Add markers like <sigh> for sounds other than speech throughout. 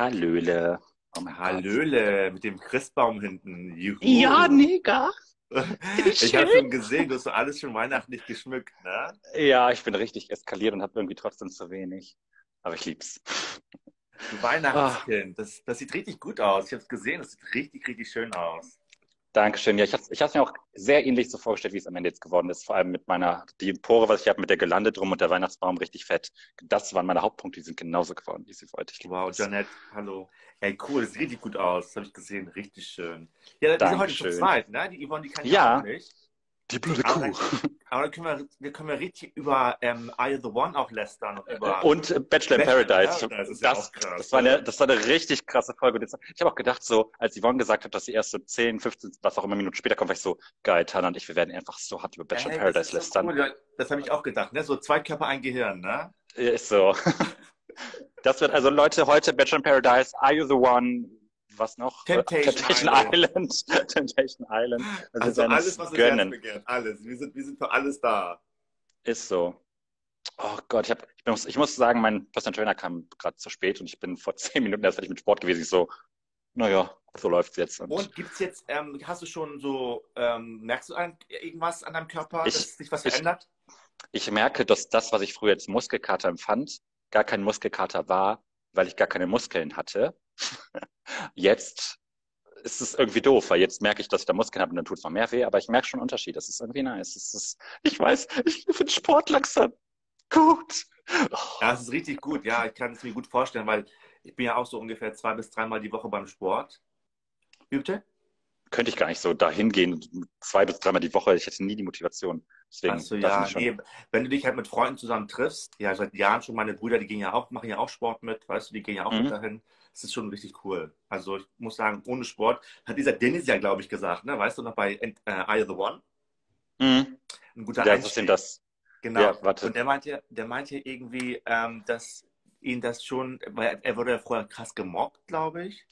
Hallöle. Oh. Hallöle, mit dem Christbaum hinten. Juhu. Ja, mega. <laughs> Ich habe schon gesehen, du hast so alles schon weihnachtlich geschmückt, ne? Ja, ich bin richtig eskaliert und habe irgendwie trotzdem zu wenig. Aber ich lieb's. Du Weihnachtskind, das, das sieht richtig gut aus. Ich habe es gesehen, das sieht richtig, richtig schön aus. Dankeschön. Ja, ich habe hab's mir auch sehr ähnlich so vorgestellt, wie es am Ende jetzt geworden ist. Vor allem mit meiner, die Pore, was ich habe mit der Gelande drum und der Weihnachtsbaum richtig fett. Das waren meine Hauptpunkte, die sind genauso geworden, wie sie wollte. Ich Wow, das. Janet, hallo. Ey, cool, das sieht richtig gut aus. Das habe ich gesehen, richtig schön. Ja, wir sind heute zu Dankeschön. zweit, ne? Die Yvonne, die kann ich Ja. auch nicht. Die blöde Aber dann, aber dann können wir, wir können wir richtig über ähm, Are You the One auch lästern und über Und äh, Bachelor in Bachelor Paradise. Paradise ist ja Das, auch krass, das, war eine, ja. das war eine richtig krasse Folge. Ich habe auch gedacht, so, als Yvonne gesagt hat, dass sie erst so 10, 15, was auch immer Minuten später kommt, war ich so, geil, Tana und ich, wir werden einfach so hart über Bachelor das Paradise ist so lästern. cool. Ja, Das habe ich auch gedacht, ne? So zwei Körper, ein Gehirn, ne? Ist so. <laughs> Das wird also Leute heute Bachelor in Paradise, Are You the One? Was noch? Temptation Temptation Island. Island. <laughs> Temptation Island. Also, Also alles, es was gönnen. begehrt, alles. Wir sind, wir sind für alles da. Ist so. Oh Gott, ich, hab, ich, muss, ich muss sagen, mein Personal Trainer kam gerade zu spät und ich bin vor <laughs> zehn Minuten erst fertig mit Sport gewesen. Ich so, naja, so läuft's jetzt. Und Und gibt's jetzt, ähm, hast du schon so, ähm, merkst du an, irgendwas an deinem Körper, Ich- dass sich was ich- verändert? ich merke, dass das, was ich früher als Muskelkater empfand, gar kein Muskelkater war, weil ich gar keine Muskeln hatte. <laughs> Jetzt ist es irgendwie doof, weil jetzt merke ich, dass ich da Muskeln habe und dann tut es noch mehr weh, aber ich merke schon einen Unterschied. Das ist irgendwie nice. Es ist, ich weiß, ich finde Sport langsam gut. Oh, Ja, es ist richtig gut. Ja, ich kann es mir gut vorstellen, weil ich bin ja auch so ungefähr zwei bis dreimal die Woche beim Sport. Wie bitte? könnte ich gar nicht so dahin gehen, zwei bis dreimal die Woche. Ich hätte nie die Motivation. Deswegen, da ja, schon, nee, wenn du dich halt mit Freunden zusammen triffst, ja, seit Jahren schon meine Brüder, die gehen ja auch, machen ja auch Sport mit, weißt du, die gehen ja auch Mhm. mit dahin. Das ist schon richtig cool. Also ich muss sagen, ohne Sport, hat dieser Dennis ja, glaube ich, gesagt, ne? Weißt du noch bei äh, Are You the One? Mhm. Ein guter Ja, was denn das? Genau. Ja, warte. Und der meinte, der meinte irgendwie, ähm, dass ihn das schon, weil er wurde ja vorher krass gemobbt, glaube ich.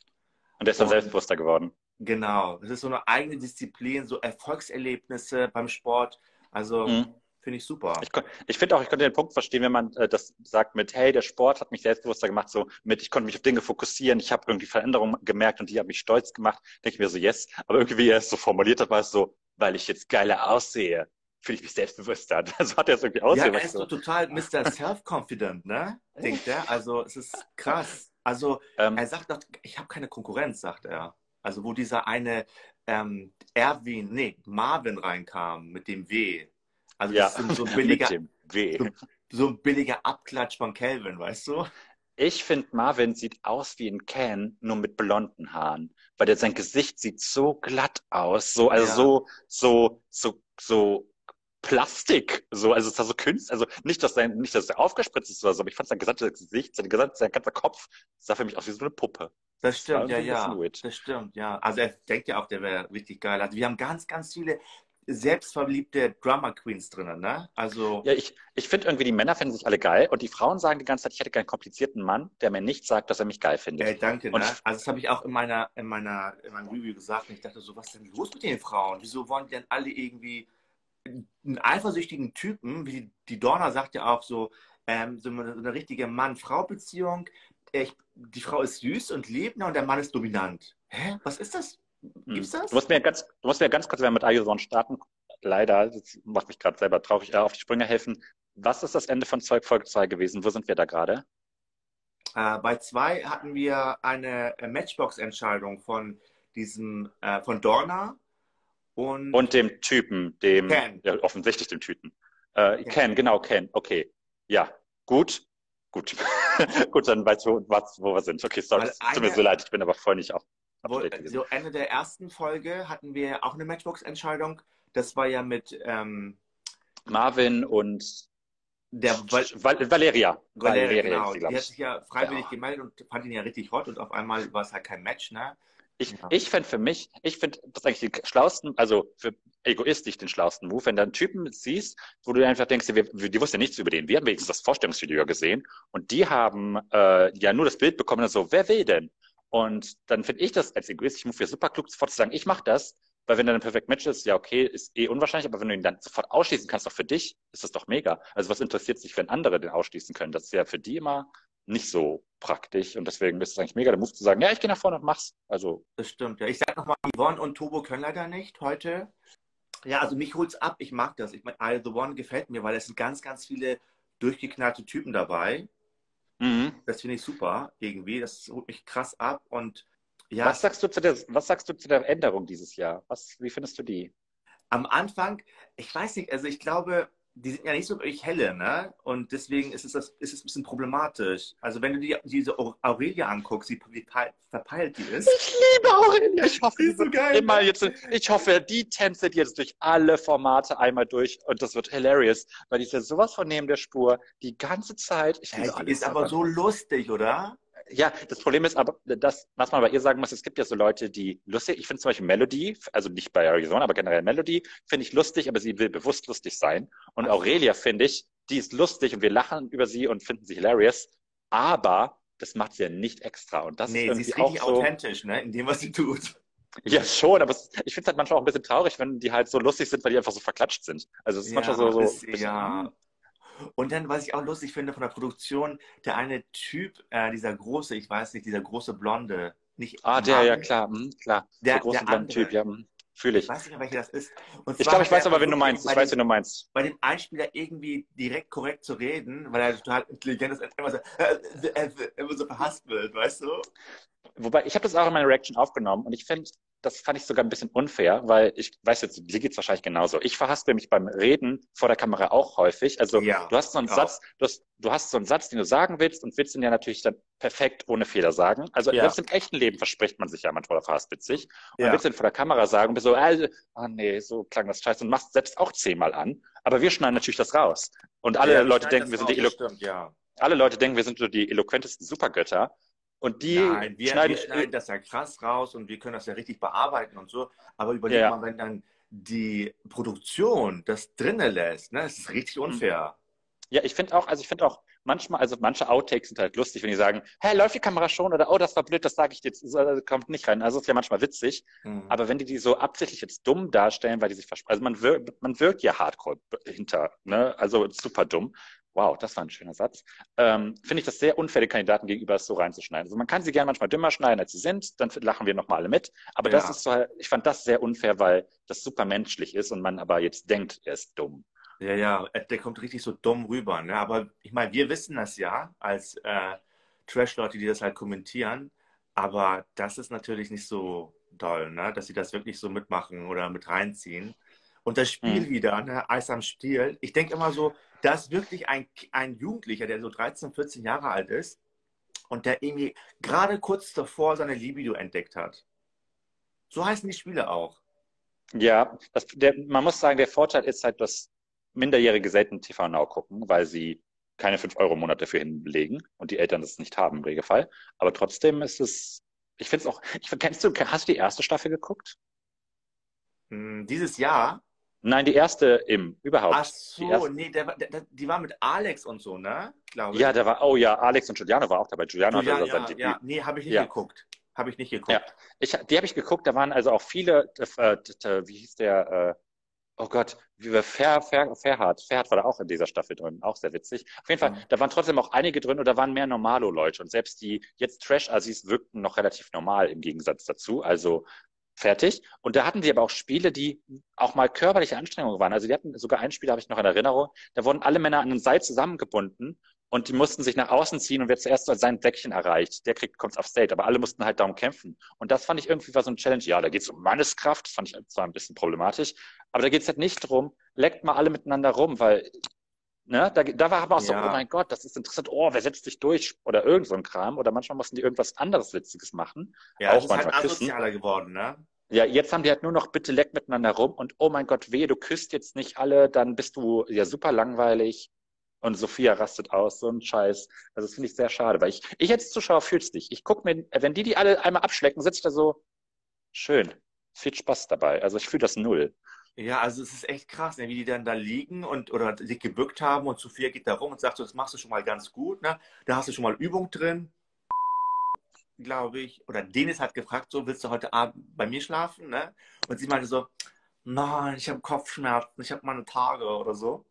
Und der ist dann selbstbewusster geworden. Genau. Das ist so eine eigene Disziplin, so Erfolgserlebnisse beim Sport. Also Mhm. Finde ich super. Ich, ich finde auch, ich konnte den Punkt verstehen, wenn man äh, das sagt mit, hey, der Sport hat mich selbstbewusster gemacht, so mit, ich konnte mich auf Dinge fokussieren, ich habe irgendwie Veränderungen gemerkt und die haben mich stolz gemacht. Denke ich mir so, yes. Aber irgendwie, wie er es so formuliert hat, war es so, weil ich jetzt geiler aussehe, fühle ich mich selbstbewusster. <laughs> So hat er es irgendwie Ja, ausgesehen. er ist so total Mr. <laughs> Self-Confident, ne? Denkt er. Also es ist krass. Also ähm, er sagt doch, ich habe keine Konkurrenz, sagt er. Also wo dieser eine ähm, Erwin, nee, Marvin reinkam mit dem W. Also ja, das ist so ein <laughs> billiger, so, so ein billiger Abklatsch von Calvin, weißt du? Ich finde, Marvin sieht aus wie ein Ken, nur mit blonden Haaren. Weil der, sein Gesicht sieht so glatt aus, so, also Ja. so, so, so, so Plastik, so, also es ist so künstlich, also nicht, dass sein, nicht, dass er aufgespritzt ist oder so, aber ich fand sein gesamtes Gesicht, sein, gesamtes, sein ganzer Kopf sah für mich aus wie so eine Puppe. Das war stimmt, ja, ein ja. weird. Das stimmt, ja. Also er denkt ja auch, der wäre richtig geil. Also wir haben ganz, ganz viele selbstverliebte Drama Queens drinnen, ne? Also Ja, ich, ich finde irgendwie, die Männer finden sich alle geil und die Frauen sagen die ganze Zeit, ich hätte keinen komplizierten Mann, der mir nicht sagt, dass er mich geil findet. Ey, danke, Und- ne? Also das habe ich auch in meiner, in meiner, in meinem Review gesagt. Und ich dachte so, was ist denn los mit den Frauen? Wieso wollen die denn alle irgendwie einen eifersüchtigen Typen, wie die Dorna sagt ja auch so, ähm, so eine, so eine richtige Mann-Frau-Beziehung. Ich, die Frau ist süß und lieb, ne, und der Mann ist dominant. Hä? Was ist das? Gibt's das? Du musst mir ganz, du musst mir ganz kurz, mit Ayuson starten, leider, das macht mich gerade selber traurig, äh, auf die Sprünge helfen. Was ist das Ende von Zeug Folge 2 gewesen? Wo sind wir da gerade? Äh, bei zwei hatten wir eine äh, Matchbox-Entscheidung von diesem, äh, von Dorna und, Und dem Typen, dem, Ken. ja, offensichtlich dem Typen. Äh, Ken. Ken, genau, Ken. Okay. Ja, gut. Gut. <laughs> gut, dann weißt du, wo wir sind. Okay, sorry, es tut mir so leid, ich bin aber voll nicht auf. Gewesen. so Ende der ersten Folge hatten wir auch eine Matchbox-Entscheidung. Das war ja mit ähm, Marvin und der Val Val Valeria. Valeria, genau. ist sie, Die hat ich. sich ja freiwillig Ja. gemeldet und fand ihn ja richtig hot und auf einmal war es halt kein Match, ne? Ich, Ja. ich fände für mich, ich finde das eigentlich den schlausten, also für egoistisch den schlausten Move, wenn du einen Typen siehst, wo du einfach denkst, wir, wir, die wussten ja nichts über den. Wir haben wenigstens das Vorstellungsvideo gesehen und die haben äh, ja nur das Bild bekommen und so, wer will denn? Und dann finde ich das als egoistischen Move ja super klug, sofort zu sagen, ich mache das, weil wenn dann ein Perfect Match ist, ja okay, ist eh unwahrscheinlich, aber wenn du ihn dann sofort ausschließen kannst, auch für dich, ist das doch mega. Also was interessiert sich, wenn andere den ausschließen können? Das ist ja für die immer nicht so praktisch. Und deswegen ist es eigentlich mega der Move zu sagen, ja, ich gehe nach vorne und mach's. Also. Das stimmt, ja. Ich sag nochmal, Yvonne und Turbo können leider nicht heute. Ja, also mich holt's ab. Ich mag das. Ich meine, I The One gefällt mir, weil es sind ganz, ganz viele durchgeknallte Typen dabei. Mhm. Das finde ich super irgendwie. Das holt mich krass ab. Und ja. Was sagst du zu der, was sagst du zu der Änderung dieses Jahr? Was, wie findest du die? Am Anfang, ich weiß nicht, also ich glaube, die sind ja nicht so wirklich helle, ne? Und deswegen ist es, das, ist es ein bisschen problematisch. Also wenn du die, diese Aurelia anguckst, wie, wie verpeilt die ist. Ich liebe Aurelia. Ich hoffe, die so geil, immer jetzt, ich hoffe, die tänzt jetzt durch alle Formate einmal durch und das wird hilarious, weil die ist ja sowas von neben der Spur die ganze Zeit. Ich ja, die ist aber so lustig, oder? Ja, das Problem ist aber, das, was man bei ihr sagen muss, es gibt ja so Leute, die lustig, ich finde zum Beispiel Melody, also nicht bei Arizona, aber generell Melody, finde ich lustig, aber sie will bewusst lustig sein. Und Aurelia finde ich, die ist lustig und wir lachen über sie und finden sie hilarious, aber das macht sie ja nicht extra. Und das nee, ist irgendwie sie ist richtig auch so, authentisch, ne, in dem, was sie tut. Ja, schon, aber es, ich finde es halt manchmal auch ein bisschen traurig, wenn die halt so lustig sind, weil die einfach so verklatscht sind. Also es ist ja, manchmal so, so ist, bisschen, ja, und dann, was ich auch lustig finde von der Produktion, der eine Typ, äh, dieser große, ich weiß nicht, dieser große Blonde, nicht. Ah, der, Mann, ja, klar, hm, klar. Der, der große blonde Typ, ja. Hm. Fühle ich. Ich weiß nicht welcher das ist. Und ich glaube, ich weiß aber, wen du meinst. Ich weiß, wen du meinst. Bei dem Einspieler irgendwie direkt korrekt zu reden, weil er total intelligent ist, immer so, äh, äh, immer so verhaspelt, weißt du? Wobei, ich habe das auch in meiner Reaction aufgenommen und ich finde, das fand ich sogar ein bisschen unfair, weil ich weiß jetzt, dir geht's wahrscheinlich genauso. Ich verhaspel mich beim Reden vor der Kamera auch häufig. Also ja, du hast so einen Satz, du hast, du hast so einen Satz, den du sagen willst und willst ihn ja natürlich dann perfekt ohne Fehler sagen. Also ja. selbst im echten Leben verspricht man sich ja manchmal verhaspelt sich. Und ja. willst ihn vor der Kamera sagen und bist so, äh, oh nee, so klang das scheiße und machst selbst auch zehnmal an. Aber wir schneiden natürlich das raus. Und alle ja, Leute denken, wir sind die Elo alle Leute denken, wir sind so die eloquentesten Supergötter. Und die Nein, wir schneiden, wir schneiden das ja krass raus und wir können das ja richtig bearbeiten und so. Aber überleg ja. mal, wenn dann die Produktion das drinnen lässt, ne, das ist richtig mhm. unfair. Ja, ich finde auch, also ich finde auch manchmal, also manche Outtakes sind halt lustig, wenn die sagen, hey, läuft die Kamera schon oder oh, das war blöd, das sage ich jetzt, das kommt nicht rein. Also ist ja manchmal witzig. Mhm. Aber wenn die die so absichtlich jetzt dumm darstellen, weil die sich versprechen, also man wirkt, man wirkt ja hardcore hinter, ne? Also super dumm. Wow, das war ein schöner Satz. Ähm, Finde ich das sehr unfair, den Kandidaten gegenüber das so reinzuschneiden. Also man kann sie gerne manchmal dümmer schneiden, als sie sind, dann lachen wir nochmal alle mit. Aber ja. das ist so, ich fand das sehr unfair, weil das super menschlich ist und man aber jetzt denkt, er ist dumm. Ja, ja, äh, der kommt richtig so dumm rüber. Ne? Aber ich meine, wir wissen das ja als äh, Trash-Leute, die das halt kommentieren. Aber das ist natürlich nicht so doll, ne? dass sie das wirklich so mitmachen oder mit reinziehen. Und das Spiel hm. wieder, ne? Eis am Stiel. Ich denke immer so, dass wirklich ein, ein Jugendlicher, der so 13, 14 Jahre alt ist und der irgendwie gerade kurz davor seine Libido entdeckt hat. So heißen die Spiele auch. Ja, das, der, man muss sagen, der Vorteil ist halt, dass Minderjährige selten TV Now gucken, weil sie keine 5 Euro im Monat dafür hinlegen und die Eltern das nicht haben im Regelfall. Aber trotzdem ist es, ich finde es auch, ich, kennst du, hast du die erste Staffel geguckt? Hm, dieses Jahr? Nein, die erste im, überhaupt. Ach so, nee, der, der, die war mit Alex und so, ne? Glaube ich. Ja, der war, oh ja, Alex und Giuliano war auch dabei. Giuliano hat also ja, sein ja, nee, habe ich nicht ja. geguckt. Habe ich nicht geguckt. Ja, ich, die habe ich geguckt, da waren also auch viele, äh, wie hieß der, äh, oh Gott, wie wir Fer, Fer, Ferhard, Ferhard war da auch in dieser Staffel drin, auch sehr witzig. Auf jeden Fall, mhm. da waren trotzdem auch einige drin und da waren mehr Normalo-Leute und selbst die jetzt Trash-Assis wirkten noch relativ normal im Gegensatz dazu. Also fertig. Und da hatten sie aber auch Spiele, die auch mal körperliche Anstrengungen waren. Also die hatten sogar ein Spiel, habe ich noch in Erinnerung, da wurden alle Männer an einem Seil zusammengebunden und die mussten sich nach außen ziehen und wer zuerst sein Deckchen erreicht, der kriegt, kommt aufs Date. Aber alle mussten halt darum kämpfen. Und das fand ich irgendwie war so ein Challenge. Ja, da geht es um Manneskraft, fand ich zwar ein bisschen problematisch, aber da geht es halt nicht drum, leckt mal alle miteinander rum, weil Ne? Da, da war aber auch so, ja. oh mein Gott, das ist interessant, oh, wer setzt sich durch? Oder irgend so ein Kram. Oder manchmal mussten die irgendwas anderes Witziges machen. Ja, auch das manchmal ist halt asozialer geworden, ne? Ja, jetzt haben die halt nur noch bitte leck miteinander rum und oh mein Gott, wehe, du küsst jetzt nicht alle, dann bist du ja super langweilig. Und Sophia rastet aus, so ein Scheiß. Also das finde ich sehr schade, weil ich, ich als Zuschauer fühl's dich. Ich guck mir, wenn die die alle einmal abschlecken, sitze ich da so, schön, viel Spaß dabei. Also ich fühle das null. Ja, also es ist echt krass, ne, wie die dann da liegen und oder sich gebückt haben und Sophia geht da rum und sagt so, das machst du schon mal ganz gut, ne? Da hast du schon mal Übung drin, glaube ich. Oder Dennis hat gefragt, so, willst du heute Abend bei mir schlafen, ne? Und sie meinte so, nein, ich habe Kopfschmerzen, ich habe meine Tage oder so.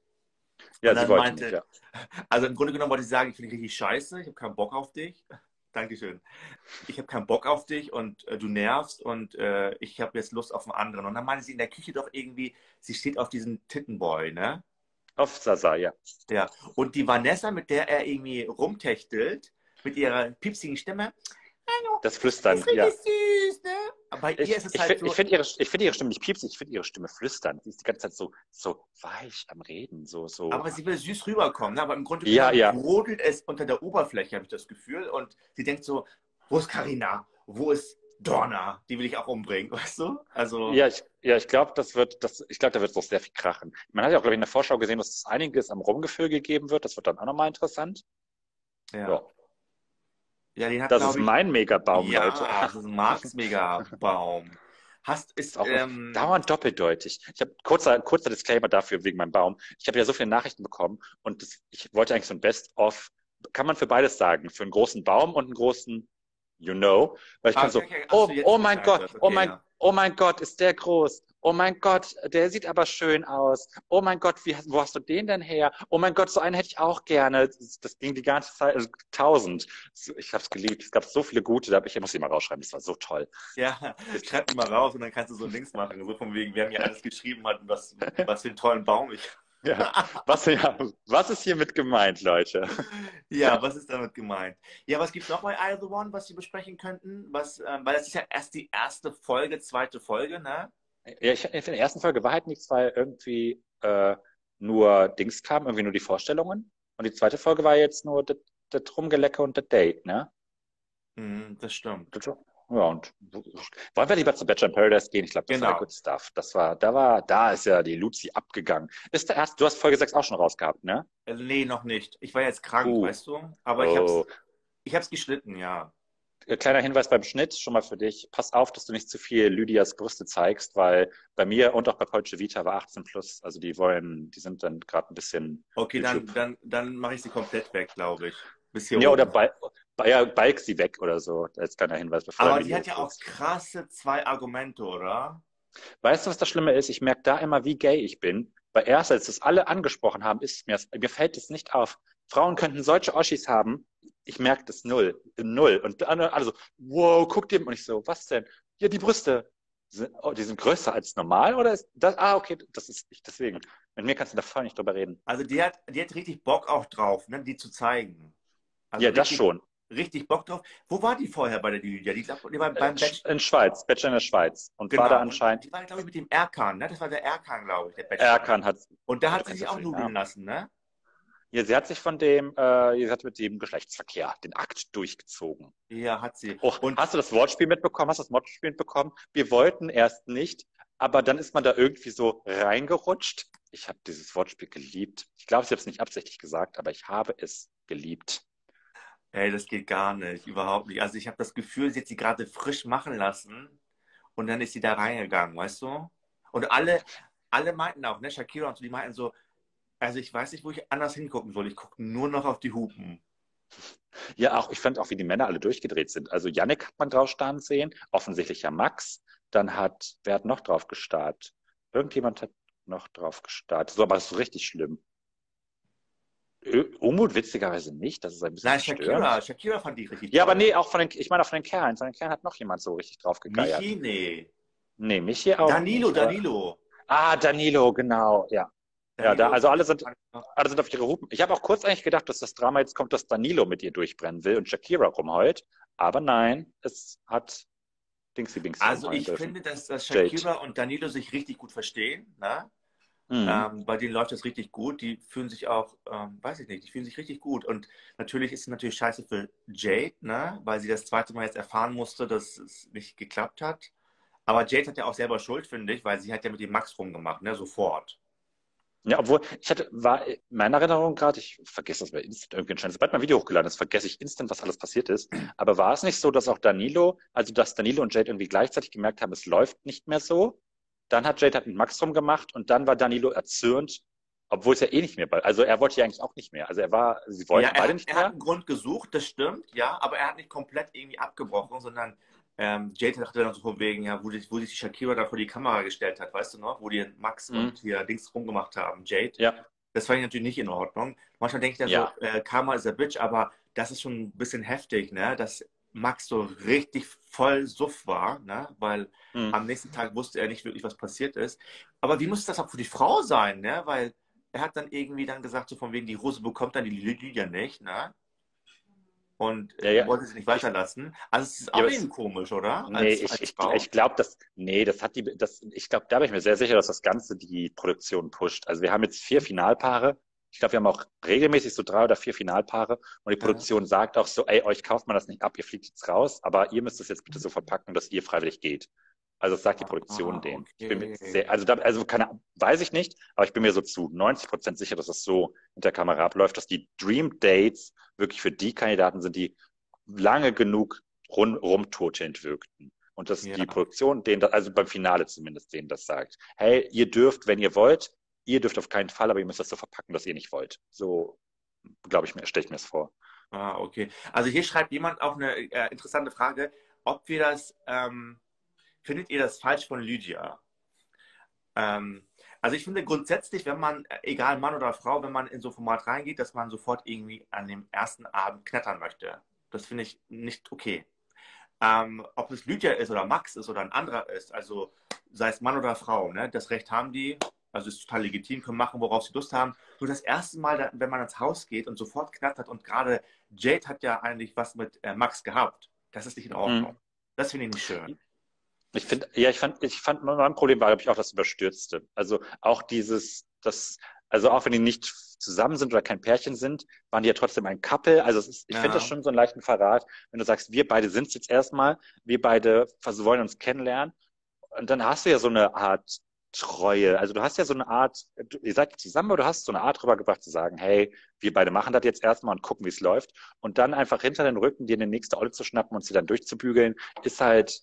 Ja, Und sie wollte meinte- nicht, ja. <laughs> Also im Grunde genommen wollte ich sagen, ich finde dich richtig scheiße, ich habe keinen Bock auf dich. Dankeschön. Ich habe keinen Bock auf dich und äh, du nervst und äh, ich habe jetzt Lust auf einen anderen. Und dann meinte sie in der Küche doch irgendwie, sie steht auf diesen Tittenboy, ne? Auf Sasa, ja. Ja. Und die Vanessa, mit der er irgendwie rumtechtelt, mit ihrer piepsigen Stimme, Hallo, Das das Flüstern, ist richtig ja. süß, ne? Aber Ich, ihr ist es ich halt finde so. ich find ihre, find ihre Stimme nicht piepsig, ich finde ihre Stimme flüstern. Sie ist die ganze Zeit so, so weich am Reden, so, so. Aber sie will süß rüberkommen, ne? aber im Grunde Ja, ja. brodelt es unter der Oberfläche, habe ich das Gefühl. Und sie denkt so, wo ist Karina? Wo ist Dorna? Die will ich auch umbringen, <laughs> weißt du? Also, Ja, ich, ja, ich glaube, das wird, das, ich glaube, da wird es noch sehr viel krachen. Man hat ja auch, glaube ich, in der Vorschau gesehen, dass es einiges am Rumgefühl gegeben wird. Das wird dann auch nochmal interessant. ja. Ja. Ja den hat, Das ist ich, mein Megabaum, ja, Leute. das ist ein Marx-Megabaum. Hast, ist, auch ähm, dauernd doppeldeutig. Ich habe kurzer, kurzer Disclaimer dafür wegen meinem Baum. Ich habe ja so viele Nachrichten bekommen und das, ich wollte eigentlich so ein Best-of. Kann man für beides sagen, für einen großen Baum und einen großen You know, weil ich Ah, kann so, okay, okay. Ach oh, so, oh mein Gott, oh Okay, mein, ja. oh mein Gott, ist der groß. Oh mein Gott, der sieht aber schön aus. Oh mein Gott, wie, wo hast du den denn her? Oh mein Gott, so einen hätte ich auch gerne. Das, ging die ganze Zeit, also tausend. Ich habe es geliebt. Es gab so viele gute, da hab ich, ich muss die mal rausschreiben, das war so toll. Ja, schreib die mal raus und dann kannst du so Links machen. So von wegen, wir haben ja alles geschrieben, hat, was, was für einen tollen Baum ich. <laughs> Ja. Was, ja, was ist hiermit gemeint, Leute? <laughs> Ja, was ist damit gemeint? Ja, was gibt's noch bei I The One, was Sie besprechen könnten? Was, ähm, weil das ist ja erst die erste Folge, zweite Folge, ne? Ja, ich, in der ersten Folge war halt nichts, weil irgendwie äh, nur Dings kam, irgendwie nur die Vorstellungen. Und die zweite Folge war jetzt nur das das Rumgelecke und das Date, ne? Mhm, das stimmt. Das- Ja, und wollen wir lieber zu Bachelor in Paradise gehen? Ich glaube, das war Genau. der Good Stuff. Das war, da war, da ist ja die Luzi abgegangen. Ist der erste, du hast Folge 6 auch schon rausgehabt, ne? Äh, nee, noch nicht. Ich war jetzt krank, Uh. weißt du? Aber ich hab's, Oh. ich hab's geschnitten, ja. Äh, Kleiner Hinweis beim Schnitt schon mal für dich. Pass auf, dass du nicht zu viel Lydias Brüste zeigst, weil bei mir und auch bei Polce Vita war 18 plus. Also die wollen, die sind dann gerade ein bisschen. Okay, dann, YouTube. dann, dann mache ich sie komplett weg, glaube ich. Bis hier Ja, oder oben. bei, bei, ja, balk sie weg oder so. Ist kleiner Hinweis. Bevor Aber die hat ja auch krasse zwei Argumente, oder? Weißt du, was das Schlimme ist? Ich merke da immer, wie gay ich bin. Weil erst, als das alle angesprochen haben, ist mir, mir fällt es nicht auf. Frauen könnten solche Oschis haben. Ich merke das null. Null. Und alle so, wow, guck dir. Und ich so, was denn? Ja, die Brüste. Sind, oh, die sind größer als normal? Oder ist das? Ah, okay, das ist ich. Deswegen. Mit mir kannst du da voll nicht drüber reden. Also die hat, die hat richtig Bock auch drauf, ne, die zu zeigen. Also ja, das richtig, schon. Richtig Bock drauf. Wo war die vorher bei der Lydia? Die, glaub, die war beim In, Bachelor. in Schweiz, Bachelor in der Schweiz. Und Genau. war da Und anscheinend, Die war, glaube ich, mit dem Erkan, ne? Das war der Erkan, glaube ich, der Bachelor. Erkan hat, Und da hat sie sich das auch nudeln lassen, ne? Ja, sie hat sich von dem, äh, sie hat mit dem Geschlechtsverkehr den Akt durchgezogen. Ja, hat sie. Oh, Und hast du das Wortspiel mitbekommen? Hast du das Wortspiel mitbekommen? Wir wollten erst nicht, aber dann ist man da irgendwie so reingerutscht. Ich habe dieses Wortspiel geliebt. Ich glaube, ich habe es nicht absichtlich gesagt, aber ich habe es geliebt. ey, das geht gar nicht, überhaupt nicht. Also ich habe das Gefühl, sie hat sie gerade frisch machen lassen und dann ist sie da reingegangen, weißt du? Und alle, alle meinten auch, ne, Shakira und so, die meinten so, also ich weiß nicht, wo ich anders hingucken soll. Ich gucke nur noch auf die Hupen. Ja, auch ich fand auch, wie die Männer alle durchgedreht sind. Also Yannick hat man drauf starren sehen, offensichtlich ja Max. Dann hat, wer hat noch drauf gestarrt? Irgendjemand hat noch drauf gestarrt. So, aber das ist so richtig schlimm. Umut witzigerweise nicht, das ist ein bisschen Nein. Shakira, Shakira fand die richtig Ja, aber toll. nee, auch von den, ich meine auch von den Kerlen. Von den Kerlen hat noch jemand so richtig drauf gegeiert. Michi, nee. Nee, Michi auch. Danilo, nicht, aber- Danilo. Ah, Danilo, genau, ja. Ja, da, also alle sind, alle sind auf ihre Hupen. Ich habe auch kurz eigentlich gedacht, dass das Drama jetzt kommt, dass Danilo mit ihr durchbrennen will und Shakira rumheult. Aber nein, es hat Dingsy Bingsy Also ich dürfen. finde, dass, dass Jade. Shakira und Danilo sich richtig gut verstehen. Ne? Mhm. Ähm, bei denen läuft das richtig gut. Die fühlen sich auch, ähm, weiß ich nicht, die fühlen sich richtig gut. Und natürlich ist es natürlich scheiße für Jade, ne? weil sie das zweite Mal jetzt erfahren musste, dass es nicht geklappt hat. Aber Jade hat ja auch selber Schuld, finde ich, weil sie hat ja mit dem Max rumgemacht, ne? sofort. Ja, obwohl, ich hatte, war in meiner Erinnerung gerade, ich vergesse das bei Instant irgendwie anscheinend, sobald mein Video hochgeladen ist, vergesse ich instant, was alles passiert ist. Aber war es nicht so, dass auch Danilo, also dass Danilo und Jade irgendwie gleichzeitig gemerkt haben, es läuft nicht mehr so? Dann hat Jade hat mit Max rumgemacht und dann war Danilo erzürnt, obwohl es ja eh nicht mehr, also er wollte ja eigentlich auch nicht mehr. Also er war, sie wollten ja, er, beide hat- nicht er hat mehr. einen Grund gesucht, das stimmt, ja, aber er hat nicht komplett irgendwie abgebrochen, sondern ähm, Jade dachte dann so von wegen, ja, wo, sich- wo sich die Shakira da vor die Kamera gestellt hat, weißt du noch, wo die Max Mhm. und hier Dings rumgemacht haben, Jade. Ja. Das fand ich natürlich nicht in Ordnung. Manchmal denke ich dann Ja. so, äh, Karma is a bitch, aber das ist schon ein bisschen heftig, ne? Dass Max so richtig voll Suff war, ne? Weil Hm. am nächsten Tag wusste er nicht wirklich, was passiert ist. Aber wie muss das auch für die Frau sein, ne? Weil er hat dann irgendwie dann gesagt, so von wegen, die Rose bekommt dann die Lydia nicht, ne? Und Ja, ja. wollte sie nicht weiterlassen. Also es ist auch Ja, eben komisch, oder? Nee, Als- ich, als ich, ich glaube, das, nee, das hat die, das, ich glaube, da bin ich mir sehr sicher, dass das Ganze die Produktion pusht. Also wir haben jetzt vier Finalpaare. Ich glaube, wir haben auch regelmäßig so drei oder vier Finalpaare und die Ja. Produktion sagt auch so, ey, euch kauft man das nicht ab, ihr fliegt jetzt raus, aber ihr müsst es jetzt bitte so verpacken, dass ihr freiwillig geht. Also das sagt die Produktion Ah, denen. Ich bin mir okay. sehr, also da, also keine, weiß ich nicht, aber ich bin mir so zu 90 Prozent sicher, dass das so hinter Kamera abläuft, dass die Dream Dates wirklich für die Kandidaten sind, die lange genug rum, rumtortend wirkten. Und dass Ja. die Produktion denen, das, also beim Finale zumindest denen das sagt. Hey, ihr dürft, wenn ihr wollt, ihr dürft auf keinen Fall, aber ihr müsst das so verpacken, dass ihr nicht wollt. So, glaube ich mir, stelle ich mir das vor. Ah, okay. Also hier schreibt jemand auch eine äh, interessante Frage, ob wir das, ähm, findet ihr das falsch von Lydia? Ähm, also ich finde grundsätzlich, wenn man, egal Mann oder Frau, wenn man in so ein Format reingeht, dass man sofort irgendwie an dem ersten Abend knattern möchte. Das finde ich nicht okay. Ähm, ob es Lydia ist oder Max ist oder ein anderer ist, also sei es Mann oder Frau, ne, das Recht haben die, also ist total legitim, können machen, worauf sie Lust haben. Nur das erste Mal, wenn man ins Haus geht und sofort knattert und gerade Jade hat ja eigentlich was mit äh, Max gehabt, das ist nicht in Ordnung. Mhm. Das finde ich nicht schön. Ich finde, ja, ich fand, ich fand, mein Problem war, glaube ich, auch das Überstürzte. Also auch dieses, das, also auch wenn die nicht zusammen sind oder kein Pärchen sind, waren die ja trotzdem ein Couple. Also es ist, ich Ja. finde das schon so einen leichten Verrat, wenn du sagst, wir beide sind es jetzt erstmal, wir beide wollen uns kennenlernen. Und dann hast du ja so eine Art Treue. Also du hast ja so eine Art, du, ihr seid zusammen, aber du hast so eine Art rübergebracht zu sagen, hey, wir beide machen das jetzt erstmal und gucken, wie es läuft. Und dann einfach hinter den Rücken dir eine nächste Olle zu schnappen und sie dann durchzubügeln, ist halt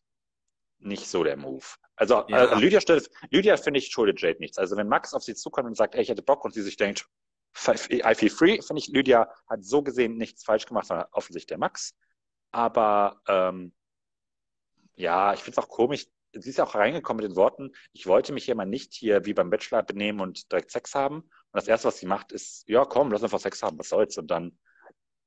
nicht so der Move. Also Ja. äh, Lydia, Lydia finde ich, schuldet Jade nichts. Also wenn Max auf sie zukommt und sagt, ey, ich hätte Bock und sie sich denkt, I feel free, finde ich, Lydia hat so gesehen nichts falsch gemacht, sondern offensichtlich der Max. Aber ähm, ja, ich finde es auch komisch. Sie ist ja auch reingekommen mit den Worten, ich wollte mich hier mal nicht hier wie beim Bachelor benehmen und direkt Sex haben. Und das Erste, was sie macht, ist, ja komm, lass einfach Sex haben, was soll's. Und dann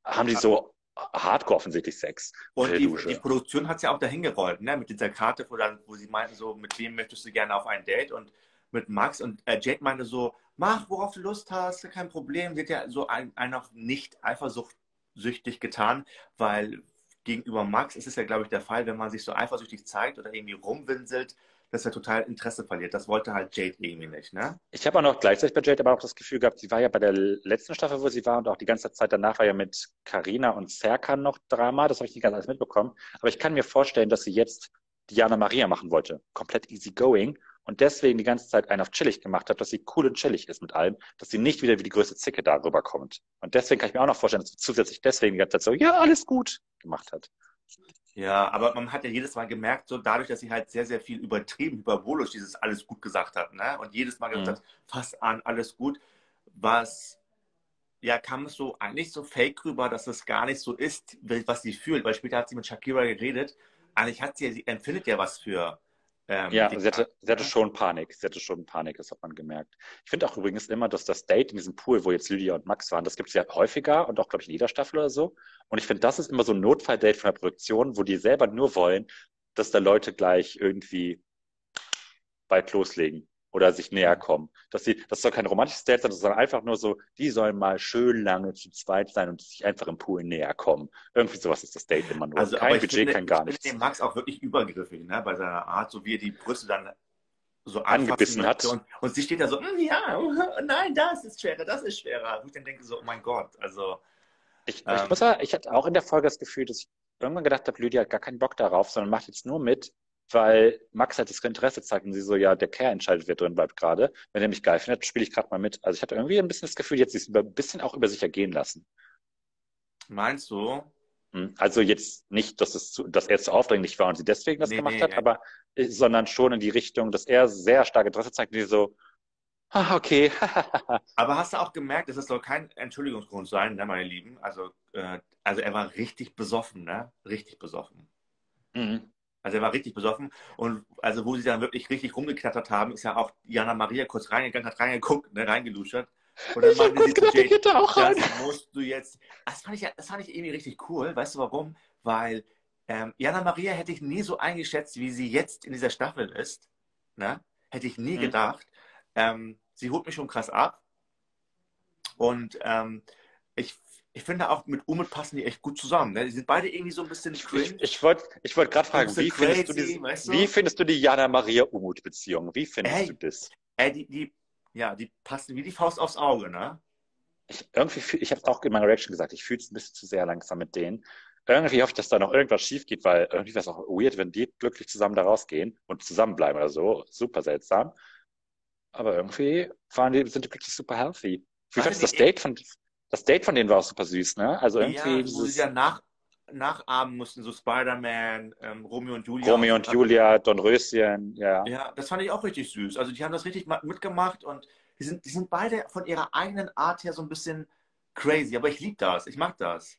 haben die so hardcore offensichtlich Sex. Und der die, die Produktion hat es ja auch dahin gerollt, ne? mit dieser Karte, wo, dann, wo sie meinten, so, mit wem möchtest du gerne auf ein Date? Und mit Max und äh, Jade meinte so, mach, worauf du Lust hast, kein Problem. Hat ja so ein, einfach nicht eifersüchtig getan, weil gegenüber Max ist es ja, glaube ich, der Fall, wenn man sich so eifersüchtig zeigt oder irgendwie rumwinselt, dass er total Interesse verliert. Das wollte halt Jade irgendwie nicht, ne? Ich habe auch noch gleichzeitig bei Jade aber auch das Gefühl gehabt, sie war ja bei der letzten Staffel, wo sie war, und auch die ganze Zeit danach war ja mit Karina und Serkan noch Drama. Das habe ich nicht ganz alles mitbekommen. Aber ich kann mir vorstellen, dass sie jetzt Diana Maria machen wollte. Komplett easy going. Und deswegen die ganze Zeit einen auf chillig gemacht hat, dass sie cool und chillig ist mit allem, dass sie nicht wieder wie die größte Zicke darüber kommt. Und deswegen kann ich mir auch noch vorstellen, dass sie zusätzlich deswegen die ganze Zeit so, ja, alles gut gemacht hat. Ja, aber man hat ja jedes Mal gemerkt, so dadurch, dass sie halt sehr, sehr viel übertrieben, hyperbolisch dieses alles gut gesagt hat, ne? Und jedes Mal gesagt Mhm. hat, fass an, alles gut, was, ja, kam es so eigentlich so fake rüber, dass es gar nicht so ist, was sie fühlt, weil später hat sie mit Shakira geredet, eigentlich hat sie, sie empfindet ja was für, ähm, Ja, sie hatte, sie hatte schon Panik. Sie hatte schon Panik, das hat man gemerkt. Ich finde auch übrigens immer, dass das Date in diesem Pool, wo jetzt Lydia und Max waren, das gibt es ja häufiger und auch, glaube ich, in jeder Staffel oder so. Und ich finde, das ist immer so ein Notfalldate von der Produktion, wo die selber nur wollen, dass da Leute gleich irgendwie bald loslegen oder sich näher kommen. Dass sie, das soll kein romantisches Date sein, sondern einfach nur so, die sollen mal schön lange zu zweit sein und sich einfach im Pool näher kommen. Irgendwie sowas ist das Date immer nur. Also, kein Budget, finde, kein gar ich finde nichts. den Max auch wirklich übergriffig, ne, bei seiner Art, so wie er die Brüste dann so Angebissen hat. Und, und sie steht da so, "Mm, ja, <laughs> nein, das ist schwerer, das ist schwerer. Und ich dann denke so, oh mein Gott, also, Ich, Ähm. ich muss sagen, ich hatte auch in der Folge das Gefühl, dass ich irgendwann gedacht habe, Lydia hat gar keinen Bock darauf, sondern macht jetzt nur mit, weil Max halt das Interesse zeigt und sie so, ja, der Kerl entscheidet, wer drin bleibt gerade. Wenn er mich geil findet, spiele ich gerade mal mit. Also ich hatte irgendwie ein bisschen das Gefühl, jetzt sich ein bisschen auch über sich ergehen lassen. meinst du? Hm. Also jetzt nicht, dass, es zu, dass er zu aufdringlich war und sie deswegen das Nee, gemacht nee, hat, ja. aber äh, sondern schon in die Richtung, dass er sehr stark Interesse zeigt und sie so, ah, okay. <laughs> Aber hast du auch gemerkt, es soll kein Entschuldigungsgrund sein, ne, meine Lieben? Also, äh, also er war richtig besoffen, ne? Richtig besoffen. Mhm. Also er war richtig besoffen. Und also wo sie dann wirklich richtig rumgeknattert haben, ist ja auch Jana Maria kurz reingegangen, hat reingeguckt, ne, reingeluschert. Und dann Ich meinte sie zu Jade, das musst du jetzt. Das fand ich, das fand ich irgendwie richtig cool. Weißt du warum? Weil ähm, Jana Maria hätte ich nie so eingeschätzt, wie sie jetzt in dieser Staffel ist. Ne? Hätte ich nie Mhm. gedacht. Ähm, sie holt mich schon krass ab. Und ähm, ich, ich finde auch mit Umut passen die echt gut zusammen. Ne? Die sind beide irgendwie so ein bisschen Ich, cringe. ich wollte ich wollt gerade fragen, wie findest, du crazy, die, weißt du? wie findest du die Jana-Maria-Umut-Beziehung? Wie findest Ey. du das? Äh, die, die, ja, die passen wie die Faust aufs Auge, ne? Ich, irgendwie fühl, ich habe es auch in meiner Reaction gesagt, ich fühle es ein bisschen zu sehr langsam mit denen. Irgendwie hoffe ich, dass da noch irgendwas schief geht, weil irgendwie wäre es auch weird, wenn die glücklich zusammen da rausgehen und zusammenbleiben oder so. Super seltsam. Aber irgendwie waren die, sind die glücklich super healthy. Wie fandest du das Date von, das Date von denen war auch super süß, ne? Also irgendwie Ja, dieses sie ja nach, nachahmen mussten, so Spider-Man, ähm, Romeo und Julia. Romeo und Julia, Dornröschen, ja. Ja, das fand ich auch richtig süß. Also die haben das richtig ma- mitgemacht und die sind, die sind beide von ihrer eigenen Art her so ein bisschen crazy. Aber ich liebe das, ich mag das.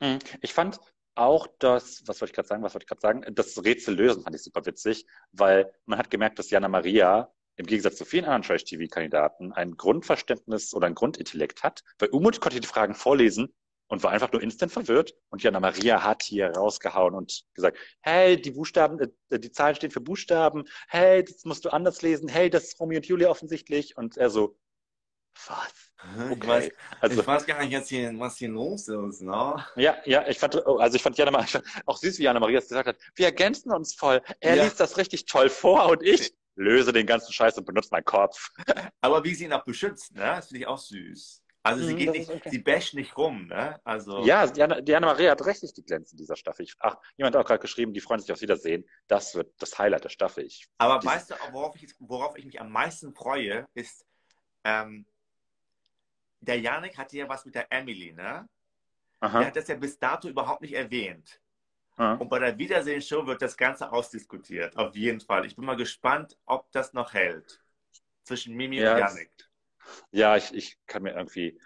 Mhm. Ich fand auch das, was wollte ich gerade sagen, was wollte ich gerade sagen? Das Rätsel lösen fand ich super witzig, weil man hat gemerkt, dass Jana Maria im Gegensatz zu vielen anderen Trash-TV-Kandidaten ein Grundverständnis oder ein Grundintellekt hat, weil Umut konnte die Fragen vorlesen und war einfach nur instant verwirrt und Jana Maria hat hier rausgehauen und gesagt, hey, die Buchstaben, äh, die Zahlen stehen für Buchstaben, hey, das musst du anders lesen, hey, das ist Romeo und Julia offensichtlich und er so, was? Ich, Okay. weiß, Also, ich weiß gar nicht jetzt hier, was hier los ist, ne? Ja, ja, ich fand, oh, also ich fand Jana Maria <laughs> auch süß, wie Jana Maria es gesagt hat. Wir ergänzen uns voll. Er Ja. liest das richtig toll vor und ich löse den ganzen Scheiß und benutze meinen Kopf. <laughs> Aber wie sie ihn auch beschützt, ne? Das finde ich auch süß. Also sie Mhm, geht nicht, okay. sie basht nicht rum, ne? Also. Ja, Jana Maria hat richtig die Glänze in dieser Staffel. Ich, ach, jemand hat auch gerade geschrieben, die freuen sich aufs Wiedersehen. Das wird das Highlight der Staffel. Ich, Aber weißt du, worauf ich, worauf ich mich am meisten freue, ist, ähm, der Janik hatte ja was mit der Emily, ne? Der aha, hat das ja bis dato überhaupt nicht erwähnt. Aha. Und bei der Wiedersehen-Show wird das Ganze ausdiskutiert. Auf jeden Fall. Ich bin mal gespannt, ob das noch hält. Zwischen Mimi Ja, und Janik. Ja, ich, ich kann mir irgendwie.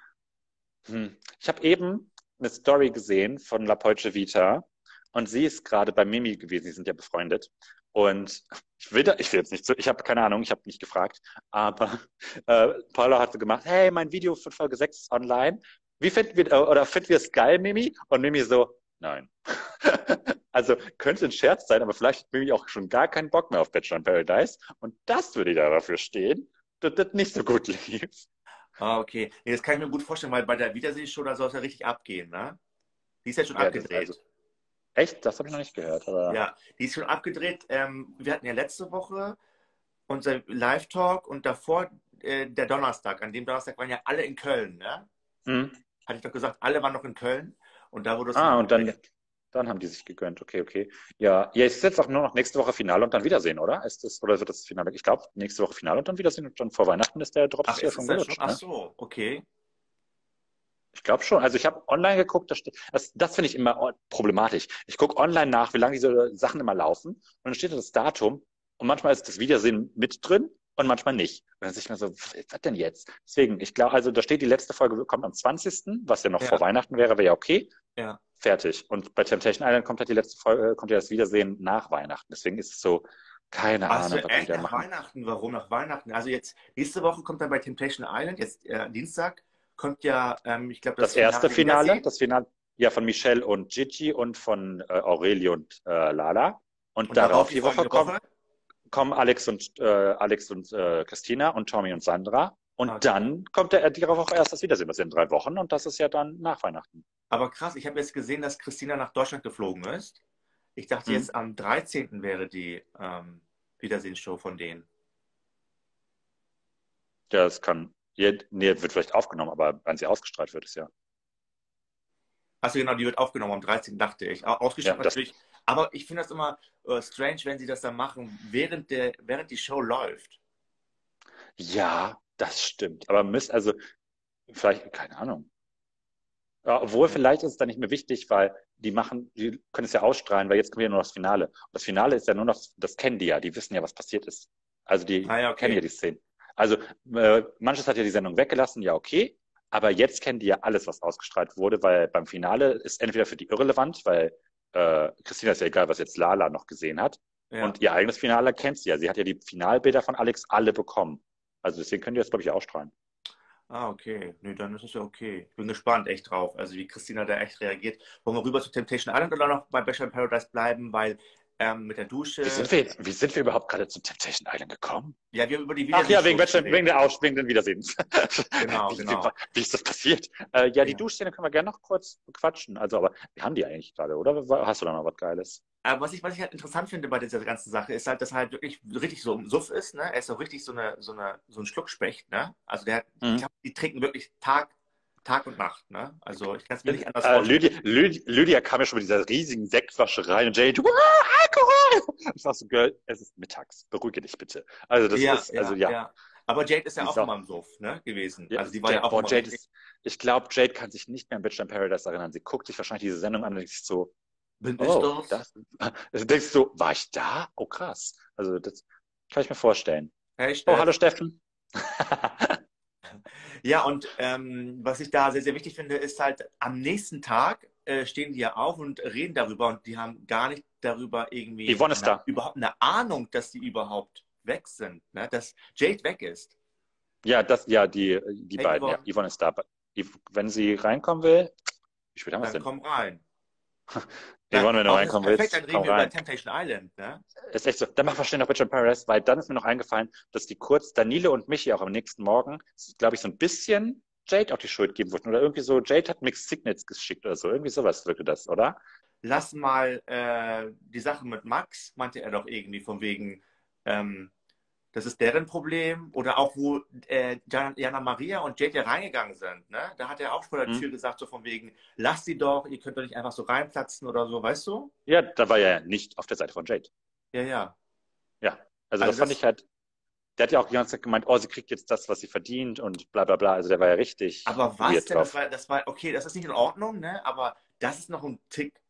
Hm. Ich habe eben eine Story gesehen von La Polce Vita und sie ist gerade bei Mimi gewesen. Sie sind ja befreundet. Und ich will, da, ich will jetzt nicht so, ich habe keine Ahnung, ich habe nicht gefragt, aber <laughs> äh, Paula hat so gemacht, hey, mein Video von Folge 6 ist online. Wie finden wir, oder finden wir es geil, Mimi? Und Mimi so, nein. <laughs> also könnte ein Scherz sein, aber vielleicht hat Mimi auch schon gar keinen Bock mehr auf Bachelor in Paradise. Und das würde ja dafür stehen, dass das nicht so gut lief. Ah, okay. Nee, das kann ich mir gut vorstellen, weil bei der Wiedersehen-Show, da soll es ja richtig abgehen, ne? Die ist ja schon Ja, das- abgedreht. also- Echt? Das habe ich noch nicht gehört. Aber Ja, die ist schon abgedreht. Ähm, wir hatten ja letzte Woche unser Live-Talk und davor äh, der Donnerstag. An dem Donnerstag waren ja alle in Köln, ne? Hm. Hatte ich doch gesagt, alle waren noch in Köln. Und da wurde es Ah, und dann, dann haben die sich gegönnt. Okay, okay. Ja, ja, es ist jetzt auch nur noch nächste Woche Finale und dann Wiedersehen, oder? Ist das, oder wird das Finale? Ich glaube, nächste Woche Finale und dann Wiedersehen und dann vor Weihnachten ist der Drop Ach, ja schon gelutscht. schon? Ach Ne? so, okay. Ich glaube schon. Also ich habe online geguckt, das, steht- das, das finde ich immer problematisch. Ich gucke online nach, wie lange diese Sachen immer laufen und dann steht da das Datum und manchmal ist das Wiedersehen mit drin und manchmal nicht. Und dann sag ich mir so, was denn jetzt? Deswegen, ich glaube, also da steht, die letzte Folge kommt am 20., was ja noch Ja. vor Weihnachten wäre, wäre ja okay. Ja. Fertig. Und bei Temptation Island kommt halt die letzte Folge, kommt ja das Wiedersehen nach Weihnachten. Deswegen ist es so, keine Ach so, Ahnung, was die echt da nach machen. Weihnachten? Warum nach Weihnachten? Also jetzt, nächste Woche kommt dann bei Temptation Island, jetzt äh, Dienstag, kommt ja, ähm, ich glaube, Das erste Finale, das Finale, ja, von Michelle und Gigi und von äh, Aurelie und äh, Lala. Und, Und darauf die Woche folgende kommen, kommen Alex und äh, Alex und äh, Christina und Tommy und Sandra. Und Okay. dann kommt der, die Woche erst das Wiedersehen. Das sind drei Wochen und das ist ja dann nach Weihnachten. Aber krass, ich habe jetzt gesehen, dass Christina nach Deutschland geflogen ist. Ich dachte Mhm. jetzt am 13. wäre die ähm, Wiedersehensshow von denen. Ja, das kann, nee, wird vielleicht aufgenommen, aber wenn sie ausgestrahlt wird, ist ja. Achso, genau, die wird aufgenommen am 13. dachte ich. Au- Ausgestrahlt Ja, natürlich. Aber ich finde das immer äh, strange, wenn sie das dann machen, während, der, während die Show läuft. Ja, das stimmt. Aber müsst, also, vielleicht, keine Ahnung. Ja, obwohl, vielleicht ist es dann nicht mehr wichtig, weil die machen, die können es ja ausstrahlen, weil jetzt kommt ja nur noch das Finale. Und das Finale ist ja nur noch, das kennen die ja, die wissen ja, was passiert ist. Also die Ah ja, okay. kennen ja die Szenen. Also äh, manches hat ja die Sendung weggelassen, ja okay, aber jetzt kennen die ja alles, was ausgestrahlt wurde, weil beim Finale ist entweder für die irrelevant, weil äh, Christina ist ja egal, was jetzt Lala noch gesehen hat. Ja. Und ihr eigenes Finale kennt sie ja. Sie hat ja die Finalbilder von Alex alle bekommen. Also deswegen können die das, glaube ich, ausstrahlen. Ah, okay. Nee, dann ist es ja okay. Ich bin gespannt echt drauf, also wie Christina da echt reagiert. Wollen wir rüber zu Temptation Island oder noch bei Bachelor in Paradise bleiben, weil ähm, mit der Dusche. Wie sind, wir, wie sind wir überhaupt gerade zu Temptation Island gekommen? Ja, wir haben über die Ach ja, wegen, Bachelor, wegen der Aus wegen den Wiedersehens. Genau, <laughs> wie, genau. Wie, wie ist das passiert? Äh, ja, die Ja. Duschszene können wir gerne noch kurz bequatschen. Also, aber wir haben die eigentlich gerade, oder? Hast du da noch was Geiles? Aber was ich, was ich halt interessant finde bei dieser ganzen Sache, ist halt, dass er halt wirklich richtig so im Suff ist, ne? Er ist so richtig so, eine, so, eine, so ein Schluckspecht, ne? Also der, Mhm. ich glaube, die trinken wirklich Tag, Tag und Nacht, ne? Also ich kann es mir nicht anders Äh, vorstellen. Lydia, Lydia, kam ja schon mit dieser riesigen Sektflasche rein und Jade, wow, Alkohol! Ich sag so, Girl, es ist mittags, beruhige dich bitte. Also das ja, ist, also ja. Aber Jade ist ja auch auch- immer im Suff, ne? Gewesen. Ja, also die war ja Jade, auch boah, immer Jade ist, ich glaube, Jade kann sich nicht mehr an Bachelor in Paradise erinnern. Sie guckt sich wahrscheinlich diese Sendung an und denkt sich so, Bin oh, ich das? das, <laughs> also denkst du war ich da? Oh, krass. Also das kann ich mir vorstellen. Hey, Oh, Steff. hallo Steffen. <laughs> Ja, und ähm, was ich da sehr, sehr wichtig finde, ist halt, am nächsten Tag äh, stehen die ja auf und reden darüber und die haben gar nicht darüber irgendwie Yvonne ist eine, da. überhaupt eine Ahnung, dass die überhaupt weg sind, ne? dass Jade weg ist. Ja, das, ja, die, die Hey, beiden, ja. Yvonne. Yvonne ist da. Wenn sie reinkommen will, wie spät haben wir Dann komm rein. <laughs> Du Oh, das ist reinkommen perfekt, willst, dann reden wir über rein. Temptation Island. Ne? Ist echt so. Dann machen wir schnell noch Bachelor in Paradise, weil dann ist mir noch eingefallen, dass die kurz Danilo und Michi auch am nächsten Morgen, glaube ich, so ein bisschen Jade auch die Schuld geben wollten. Oder irgendwie so, Jade hat Mixed Signals geschickt oder so. Irgendwie sowas wirkte das, oder? Lass mal äh, die Sache mit Max, meinte er doch irgendwie von wegen, ähm, das ist deren Problem. Oder auch, wo äh, Jan- Jana Maria und Jade ja reingegangen sind. Ne? Da hat er auch vor der Mhm. Tür gesagt, so von wegen, lasst sie doch, ihr könnt doch nicht einfach so reinplatzen oder so, weißt du? Ja, da war er ja nicht auf der Seite von Jade. Ja, ja. Ja. Also, Also das fand das- ich halt, der hat ja auch die ganze Zeit gemeint, oh, sie kriegt jetzt das, was sie verdient und bla bla bla. Also der war ja richtig Aber was denn? Das war, das war, okay, das ist nicht in Ordnung, ne? aber das ist noch ein Tick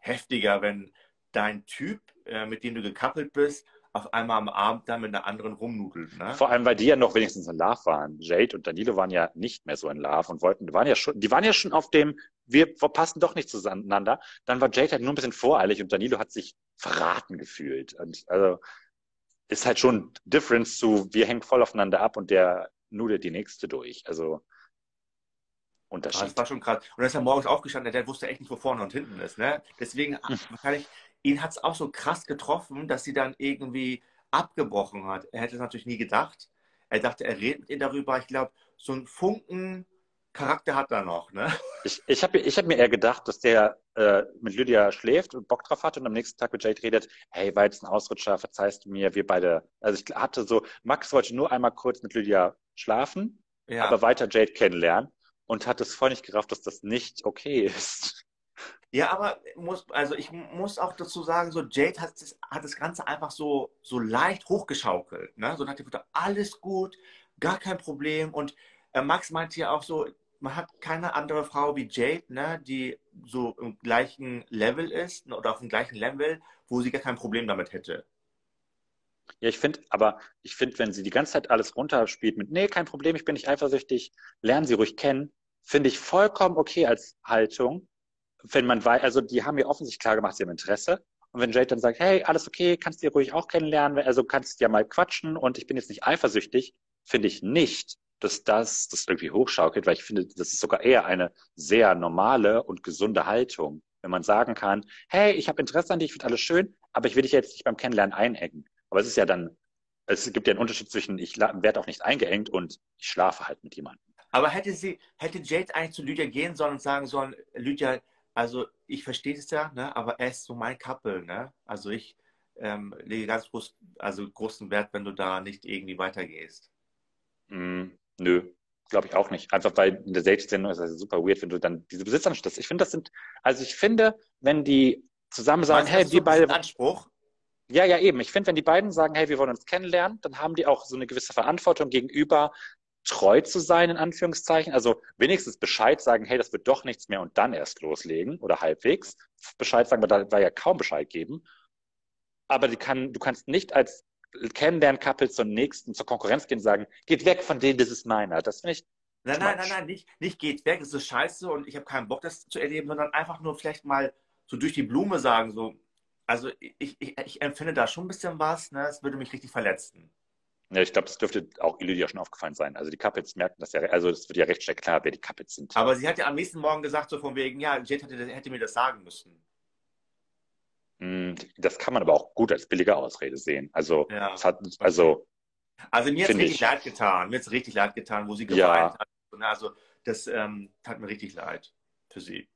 heftiger, wenn dein Typ, äh, mit dem du gekappelt bist, auf einmal am Abend dann mit einer anderen rumnudelt. Ne? Vor allem, weil die ja noch wenigstens in Love waren. Jade und Danilo waren ja nicht mehr so in Love und wollten, die waren ja schon, die waren ja schon auf dem, wir passen doch nicht zueinander. Dann war Jade halt nur ein bisschen voreilig und Danilo hat sich verraten gefühlt. Und also ist halt schon Difference zu, wir hängen voll aufeinander ab und der nudelt die nächste durch. Also Ah, Unterschied. Das war schon krass. Und dann ist er morgens aufgestanden, der wusste echt nicht, wo vorne und hinten ist. Ne? Deswegen, Hm. wahrscheinlich, ihn hat es auch so krass getroffen, dass sie dann irgendwie abgebrochen hat. Er hätte es natürlich nie gedacht. Er dachte, er redet mit ihr darüber. Ich glaube, so ein Funken Charakter hat er noch. Ne? Ich, ich habe ich hab mir eher gedacht, dass der äh, mit Lydia schläft und Bock drauf hat und am nächsten Tag mit Jade redet, hey, war jetzt ein Ausrutscher, verzeihst du mir, wir beide. Also ich hatte so, Max wollte nur einmal kurz mit Lydia schlafen, Ja. aber weiter Jade kennenlernen und hat es voll nicht gerafft, dass das nicht okay ist. Ja, aber muss, also ich muss auch dazu sagen, so Jade hat das, hat das Ganze einfach so, so leicht hochgeschaukelt. Ne? So nach dem Motto, alles gut, gar kein Problem. Und äh, Max meinte ja auch so, man hat keine andere Frau wie Jade, ne, die so im gleichen Level ist ne, oder auf dem gleichen Level, wo sie gar kein Problem damit hätte. Ja, ich finde, aber ich finde, wenn sie die ganze Zeit alles runterspielt mit, nee, kein Problem, ich bin nicht eifersüchtig, lernen sie ruhig kennen, finde ich vollkommen okay als Haltung. Wenn man weiß, also die haben mir offensichtlich klar gemacht, sie haben Interesse. Und wenn Jade dann sagt, hey, alles okay, kannst du ruhig auch kennenlernen, also kannst ja mal quatschen und ich bin jetzt nicht eifersüchtig, finde ich nicht, dass das das irgendwie hochschaukelt, weil ich finde, das ist sogar eher eine sehr normale und gesunde Haltung. Wenn man sagen kann, hey, ich habe Interesse an dich, ich finde alles schön, aber ich will dich jetzt nicht beim Kennenlernen einengen. Aber es ist ja dann, es gibt ja einen Unterschied zwischen, ich werde auch nicht eingeengt und ich schlafe halt mit jemandem. Aber hätte sie, hätte Jade eigentlich zu Lydia gehen sollen und sagen sollen, Lydia, also ich verstehe es ja, ne, aber er ist so mein Couple, ne? Also ich ähm, lege ganz groß, also großen Wert, wenn du da nicht irgendwie weitergehst. Mm, nö, glaube ich auch nicht. Einfach weil in der Selbstsendung ist das super weird, wenn du dann diese Besitzanschluss. Ich finde, das sind, also ich finde, wenn die zusammen sagen, Meinst hey, wir beide, Anspruch. ja, ja, eben. Ich finde, wenn die beiden sagen, hey, wir wollen uns kennenlernen, dann haben die auch so eine gewisse Verantwortung gegenüber, treu zu sein, in Anführungszeichen. Also wenigstens Bescheid sagen, hey, das wird doch nichts mehr und dann erst loslegen oder halbwegs. Bescheid sagen, weil da war ja kaum Bescheid geben. Aber die kann, du kannst nicht als Kennenlern-Couple zur nächsten, zur Konkurrenz gehen und sagen, geht weg von denen, das ist meiner. Das finde ich, Nein, nein, nein, nein, nicht, nicht geht weg, es ist scheiße und ich habe keinen Bock, das zu erleben, sondern einfach nur vielleicht mal so durch die Blume sagen, so, also ich, ich, ich empfinde da schon ein bisschen was, ne, es würde mich richtig verletzen. Ja, ich glaube, das dürfte auch Lydia schon aufgefallen sein. Also die Cupids merken das ja, also es wird ja recht schnell klar, wer die Cupids sind. Aber sie hat ja am nächsten Morgen gesagt, so von wegen, ja, Jet hätte, hätte mir das sagen müssen. Hm, Das kann man aber auch gut als billige Ausrede sehen. Also, Ja. es hat, also Also mir hat es richtig ich. leid getan. Mir hat es richtig leid getan, wo sie geweint Ja. hat. Und Also das ähm, tat mir richtig leid für sie.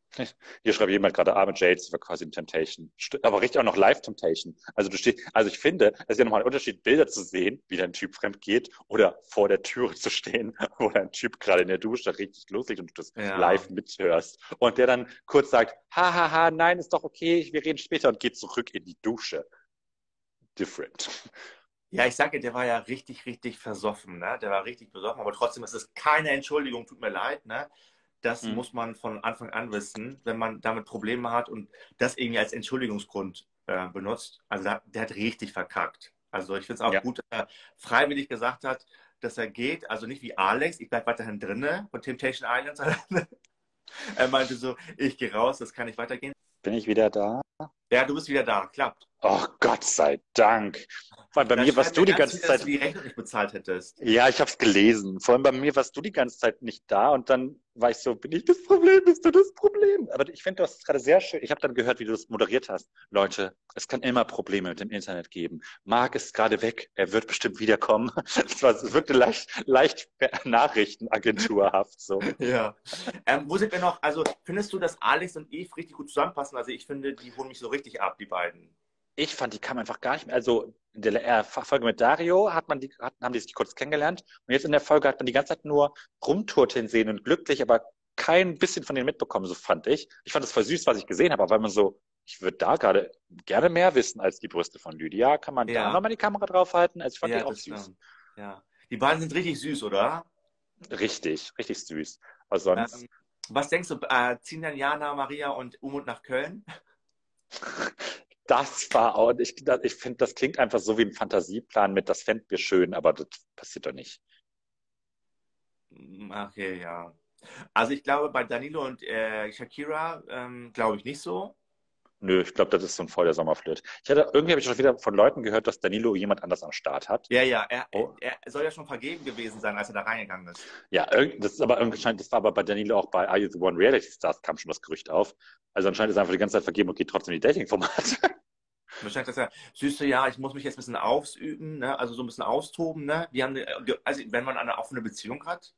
Hier schreibt jemand gerade arme Jade, sie war quasi im Temptation. Aber richtig auch noch Live Temptation. Also du stehst, also ich finde, es ist ja nochmal ein Unterschied, Bilder zu sehen, wie dein Typ fremd geht, oder vor der Türe zu stehen, <laughs> wo dein Typ gerade in der Dusche richtig lustig und du das Ja. live mithörst. Und der dann kurz sagt, ha, ha, ha, nein, ist doch okay, wir reden später und geht zurück in die Dusche. Different. Ja, ich sage, der war ja richtig, richtig versoffen. Ne? Der war richtig besoffen, aber trotzdem ist es keine Entschuldigung, tut mir leid. Ne? Das Mhm. muss man von Anfang an wissen, wenn man damit Probleme hat und das irgendwie als Entschuldigungsgrund äh, benutzt. Also der, der hat richtig verkackt. Also ich finde es auch Ja. gut, dass er freiwillig gesagt hat, dass er geht. Also nicht wie Alex, ich bleibe weiterhin drinne von Temptation Island. <laughs> er meinte so, ich gehe raus, das kann nicht weitergehen. Bin ich wieder da? Ja, du bist wieder da, klappt. Oh Gott sei Dank. Vor allem bei mir warst du die ganz ganze viel, dass Zeit. du die Rechnung nicht bezahlt hättest. Ja, ich habe es gelesen. Vor allem bei mir warst du die ganze Zeit nicht da und dann war ich so, bin ich das Problem, bist du das Problem? Aber ich finde, du hast es gerade sehr schön. Ich habe dann gehört, wie du das moderiert hast. Leute, es kann immer Probleme mit dem Internet geben. Marc ist gerade weg, er wird bestimmt wiederkommen. <laughs> Es wirkte leicht, leicht Nachrichtenagenturhaft so. Ja. Ähm, wo sind wir noch? Also, findest du, dass Alex und Eve richtig gut zusammenpassen? Also, ich finde, die holen mich so richtig ab, die beiden. Ich fand, die kam einfach gar nicht mehr. Also in der äh, Folge mit Dario hat man die, hat, haben die sich kurz kennengelernt und jetzt in der Folge hat man die ganze Zeit nur rumturteln sehen und glücklich, aber kein bisschen von denen mitbekommen, so fand ich. Ich fand es voll süß, was ich gesehen habe, aber weil man so, ich würde da gerade gerne mehr wissen als die Brüste von Lydia. Kann man Ja. da nochmal die Kamera draufhalten? Also ich fand die auch das süß. stimmt. Ja. Die beiden sind richtig süß, oder? Richtig, richtig süß. Aber sonst, Ähm, was denkst du, äh, ziehen dann Jana, Maria und Umut nach Köln? Das war auch, ich, ich finde, das klingt einfach so wie ein Fantasieplan mit, das fänden wir schön, aber das passiert doch nicht. Mm, Okay, ja. Also, ich glaube, bei Danilo und äh, Shakira ähm, glaube ich nicht so. Nö, ich glaube, das ist so ein voller Sommerflirt. Ich hatte, irgendwie habe ich schon wieder von Leuten gehört, dass Danilo jemand anders am Start hat. Ja, ja, er, Oh. er, soll ja schon vergeben gewesen sein, als er da reingegangen ist. Ja, das ist aber anscheinend, das war aber bei Danilo auch bei Are You the One Reality Stars kam schon das Gerücht auf. Also anscheinend ist er einfach die ganze Zeit vergeben und geht trotzdem in die Dating-Formate. <laughs> Wahrscheinlich, dass er, süße, ja, ich muss mich jetzt ein bisschen ausüben, ne? also so ein bisschen austoben. Ne? Wir haben, also wenn man eine offene Beziehung hat.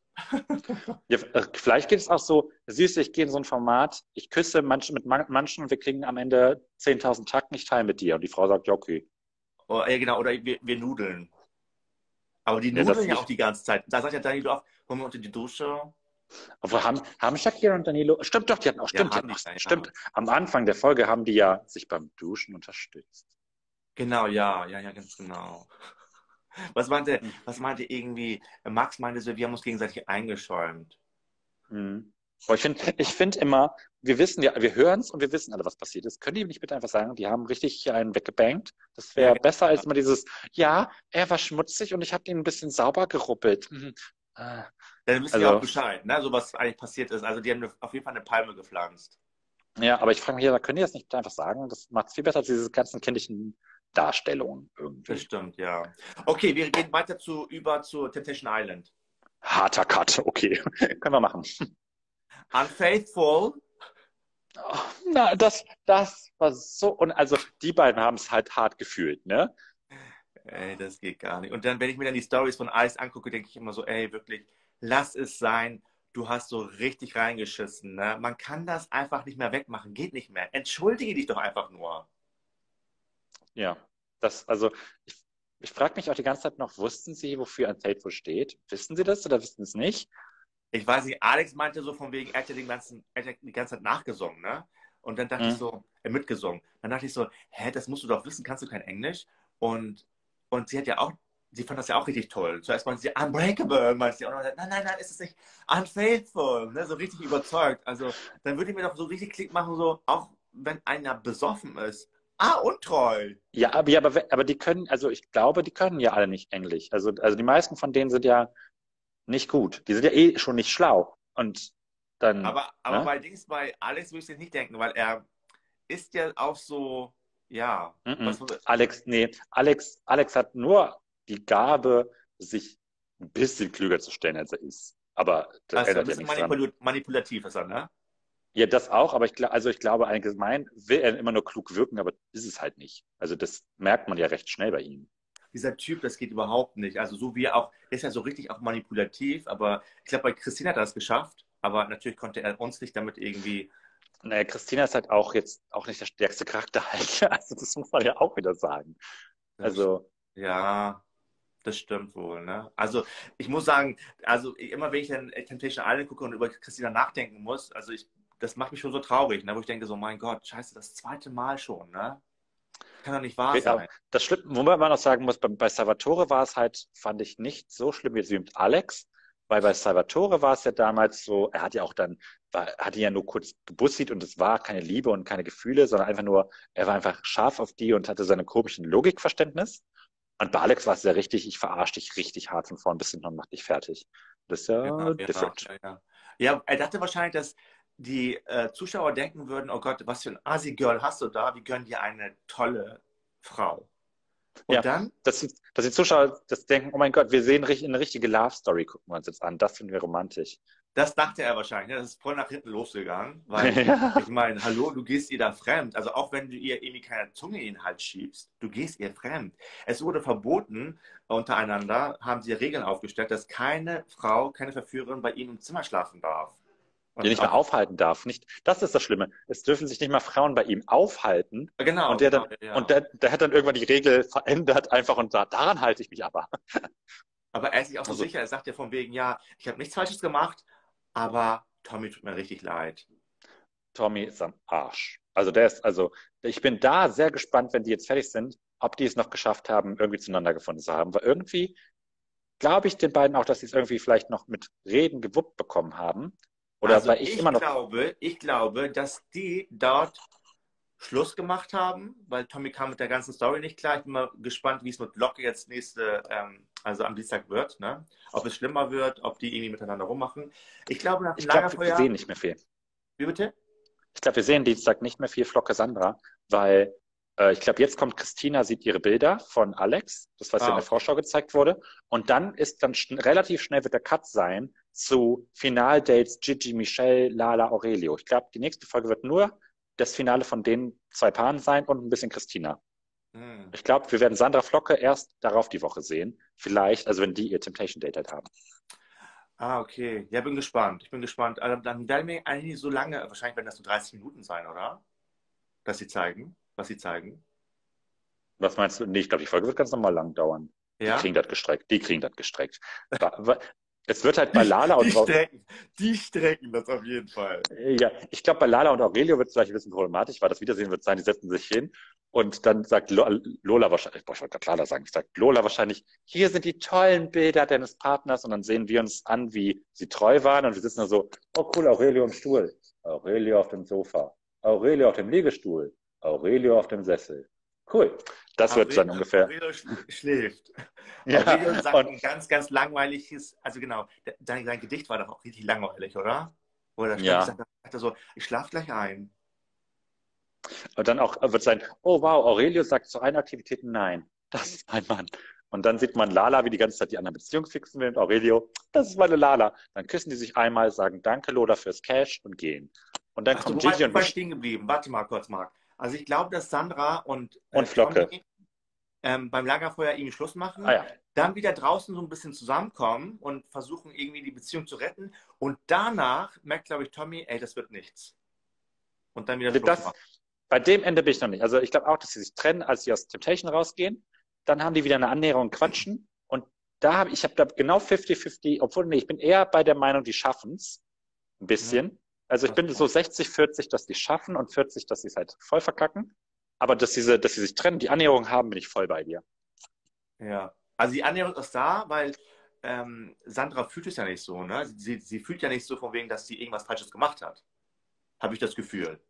Ja, äh, vielleicht geht es auch so, süß, ich gehe in so ein Format, ich küsse manchen mit man- manchen und wir kriegen am Ende 10.000 Tacken, ich teile mit dir. Und die Frau sagt, ja, okay. Oh, ja, genau, oder wir, wir nudeln. Aber die Ja, nudeln ja nicht. auch die ganze Zeit. Da sagt ja Danilo auch, wollen wir unter die Dusche? Aber haben, haben Shakira und Danilo, stimmt doch, die hatten auch, Ja, stimmt, haben hatten auch, ja. stimmt. Am Anfang der Folge haben die ja sich beim Duschen unterstützt. Genau, ja, ja, ja, ganz genau. Was meinte, Hm. was meinte irgendwie, Max meinte so, wir haben uns gegenseitig eingeschäumt. Mhm. Aber ich finde, ich finde immer, wir wissen ja, wir hören es und wir wissen alle, was passiert ist. Können die nicht bitte einfach sagen, die haben richtig einen weggebankt? Das wäre Ja, genau. besser als immer dieses, ja, er war schmutzig und ich habe ihn ein bisschen sauber geruppelt. Mhm. Ah. Dann wissen Also- wir auch Bescheid, ne? so was eigentlich passiert ist. Also die haben auf jeden Fall eine Palme gepflanzt. Ja, aber ich frage mich, ja, können die das nicht einfach sagen? Das macht es viel besser als diese ganzen kindlichen Darstellungen irgendwie. Das stimmt, ja. Okay, wir gehen weiter zu, über zu Temptation Island. Harter Cut, okay. <laughs> Können wir machen. Unfaithful, Oh, na, das, das war so, und also die beiden haben es halt hart gefühlt, ne? ey, das geht gar nicht. Und dann, wenn ich mir dann die Stories von Ice angucke, denke ich immer so, ey, wirklich, lass es sein. Du hast so richtig reingeschissen. Ne? Man kann das einfach nicht mehr wegmachen. Geht nicht mehr. Entschuldige dich doch einfach nur. Ja, das, also ich, ich frage mich auch die ganze Zeit noch, wussten Sie, wofür Unfaithful steht? Wissen Sie das oder wissen Sie es nicht? Ich weiß nicht, Alex meinte so von wegen, er hat ja den ganzen, er hat die ganze Zeit nachgesungen, ne? Und dann dachte Mhm. ich so, äh, mitgesungen. Dann dachte ich so, hä, das musst du doch wissen, kannst du kein Englisch? Und, und sie hat ja auch, sie fand das ja auch richtig toll. Zuerst meinte sie Unbreakable, meinte sie. Und dann hat, nein, nein, nein, ist es nicht Unfaithful, ne? So richtig überzeugt. Also, dann würde ich mir doch so richtig Klick machen, so, auch wenn einer besoffen ist. Ah, untreu. Ja, aber, ja, aber, aber die können, also ich glaube, die können ja alle nicht Englisch. Also, also die meisten von denen sind ja nicht gut. Die sind ja eh schon nicht schlau. Und dann, Aber, aber ne? bei Dings, bei Alex würde ich jetzt nicht denken, weil er ist ja auch so, ja, Mhm. was, Alex, nee, Alex, Alex hat nur die Gabe, sich ein bisschen klüger zu stellen, als er ist. Aber das also, ändert ja nichts manipul dran. manipulativ ist er, ne? Ja, das auch, aber ich, also ich glaube, allgemein will er immer nur klug wirken, aber ist es halt nicht. Also das merkt man ja recht schnell bei ihm. Dieser Typ, das geht überhaupt nicht. Also so wie er auch, er ist ja so richtig auch manipulativ, aber ich glaube, bei Christina hat er das geschafft, aber natürlich konnte er uns nicht damit irgendwie. Naja, Christina ist halt auch jetzt auch nicht der stärkste Charakter <laughs> halt. Also das muss man ja auch wieder sagen. Also. Ja, das stimmt wohl, ne? Also ich muss sagen, also immer wenn ich dann Temptation Island gucke und über Christina nachdenken muss, also ich, das macht mich schon so traurig, ne? Wo ich denke so, mein Gott, scheiße, das zweite Mal schon, ne? Kann doch nicht wahr sein. Das Schlimme, wobei man noch sagen muss, bei, bei Salvatore war es halt, fand ich nicht so schlimm wie mit Alex, weil bei Salvatore war es ja damals so, er hat ja auch dann, war, hat ihn ja nur kurz gebussit und es war keine Liebe und keine Gefühle, sondern einfach nur, er war einfach scharf auf die und hatte seine komischen Logikverständnis. Und bei Alex war es ja richtig, ich verarsche dich richtig hart von vorn bis hinten und mach dich fertig. Das ist ja, ja different. Ja, ja. ja, er dachte wahrscheinlich, dass die äh, Zuschauer denken würden, oh Gott, was für ein Asi-Girl hast du da? Wie gönnen dir eine tolle Frau? Und ja, dann? Dass die, dass die Zuschauer das denken, oh mein Gott, wir sehen eine richtige Love-Story, gucken wir uns jetzt an. Das finden wir romantisch. Das dachte er wahrscheinlich. Ne? Das ist voll nach hinten losgegangen. Weil, <laughs> ja. ich meine, hallo, du gehst ihr da fremd. Also auch wenn du ihr irgendwie keine Zunge in den Hals schiebst, du gehst ihr fremd. Es wurde verboten, untereinander haben sie Regeln aufgestellt, dass keine Frau, keine Verführerin bei ihnen im Zimmer schlafen darf. Die nicht mehr aufhalten darf. Nicht, das ist das Schlimme. Es dürfen sich nicht mal Frauen bei ihm aufhalten. Genau. Und der, genau, dann, ja. und der, der hat dann irgendwann die Regel verändert einfach und sagt, daran halte ich mich aber. <laughs> Aber er ist sich auch so also, sicher. Er sagt ja von wegen, ja, ich habe nichts Falsches gemacht, aber Tommy tut mir richtig leid. Tommy ist am Arsch. Also der ist, also ich bin da sehr gespannt, wenn die jetzt fertig sind, ob die es noch geschafft haben, irgendwie zueinander gefunden zu haben. Weil irgendwie glaube ich den beiden auch, dass sie es irgendwie vielleicht noch mit Reden gewuppt bekommen haben. Oder also weil ich, ich immer noch. Glaube, ich glaube, dass die dort Schluss gemacht haben, weil Tommy kam mit der ganzen Story nicht klar. Ich bin mal gespannt, wie es mit Locke jetzt nächste, ähm, also am Dienstag wird. Ne? Ob es schlimmer wird, ob die irgendwie miteinander rummachen. Ich glaube, nach dem ich glaub, Wir sehen nicht mehr viel. Wie bitte? Ich glaube, wir sehen Dienstag nicht mehr viel Flocke Sandra, weil äh, ich glaube, jetzt kommt Christina, sieht ihre Bilder von Alex, das was ah, ja in der Vorschau gezeigt wurde. Und dann ist dann schn relativ schnell wird der Cut sein zu Finaldates Gigi, Michelle, Lala, Aurelio. Ich glaube, die nächste Folge wird nur das Finale von den zwei Paaren sein und ein bisschen Christina. Hm. Ich glaube, wir werden Sandra Flocke erst darauf die Woche sehen. Vielleicht, also wenn die ihr Temptation Date halt haben. Ah, okay. Ja, bin gespannt. Ich bin gespannt. Also, dann werden wir eigentlich so lange, wahrscheinlich werden das so 30 Minuten sein, oder? Dass sie zeigen, was sie zeigen. Was meinst du? Nee, ich glaube, die Folge wird ganz normal lang dauern. Ja? Die kriegen das gestreckt. Die kriegen das gestreckt. Es wird halt bei Lala und die strecken, die strecken das auf jeden Fall. Ja, ich glaube, bei Lala und Aurelio wird es vielleicht ein bisschen problematisch, weil das Wiedersehen wird sein, die setzen sich hin und dann sagt Lola wahrscheinlich, boah, ich wollte gerade Lala sagen, ich sag Lola wahrscheinlich, hier sind die tollen Bilder deines Partners und dann sehen wir uns an, wie sie treu waren und wir sitzen da so, oh cool, Aurelio im Stuhl, Aurelio auf dem Sofa, Aurelio auf dem Liegestuhl, Aurelio auf dem Sessel. Cool. Das Aurelio, wird dann ungefähr. Aurelio schläft. Ja, Aurelio sagt und, ein ganz, ganz langweiliges, also genau, dein, dein Gedicht war doch auch richtig langweilig, oder? Oder ja. sagt er so, ich schlaf gleich ein. Und dann auch wird sein, oh wow, Aurelio sagt zu einer Aktivität nein. Das ist mein Mann. Und dann sieht man Lala, wie die ganze Zeit die anderen Beziehungen fixen will. Und Aurelio, das ist meine Lala. Dann küssen die sich einmal, sagen Danke, Lola, fürs Cash und gehen. Und dann Ach, kommt Gigi und. Ich stehen geblieben. Warte mal kurz, Marc. Also ich glaube, dass Sandra und, äh, und Flocke. Tommy, ähm, beim Lagerfeuer irgendwie Schluss machen, ah, ja. dann wieder draußen so ein bisschen zusammenkommen und versuchen irgendwie die Beziehung zu retten. Und danach merkt, glaube ich, Tommy, ey, das wird nichts. Und dann wieder Schluss das, machen. Bei dem Ende bin ich noch nicht. Also ich glaube auch, dass sie sich trennen, als sie aus Temptation rausgehen. Dann haben die wieder eine Annäherung, quatschen. Und da habe ich habe da genau 50-50, obwohl, nee, ich bin eher bei der Meinung, die schaffen's. Ein bisschen. Mhm. Also ich bin so 60, 40, dass die schaffen und 40, dass sie es halt voll verkacken. Aber dass diese, dass sie sich trennen, die Annäherung haben, bin ich voll bei dir. Ja. Also die Annäherung ist da, weil ähm, Sandra fühlt es ja nicht so, ne? Sie, sie fühlt ja nicht so von wegen, dass sie irgendwas Falsches gemacht hat. Habe ich das Gefühl.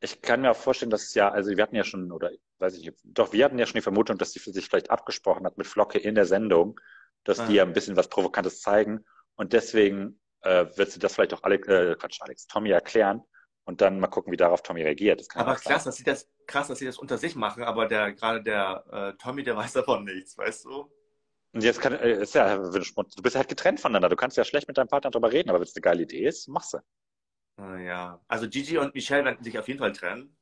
Ich kann mir auch vorstellen, dass es ja, also wir hatten ja schon, oder weiß ich nicht, doch wir hatten ja schon die Vermutung, dass sie sich vielleicht abgesprochen hat mit Flocke in der Sendung, dass ah. die ja ein bisschen was Provokantes zeigen. Und deswegen äh, wird sie das vielleicht auch Alex, äh, Quatsch, Alex, Tommy erklären und dann mal gucken, wie darauf Tommy reagiert. aber krass, dass sie das, krass, dass sie das unter sich machen, aber der, gerade der äh, Tommy, der weiß davon nichts, weißt du? Und jetzt kann, äh, ist ja, du bist halt getrennt voneinander. Du kannst ja schlecht mit deinem Partner darüber reden, aber wenn es eine geile Idee ist, machst du. Ja, also Gigi und Michelle werden sich auf jeden Fall trennen.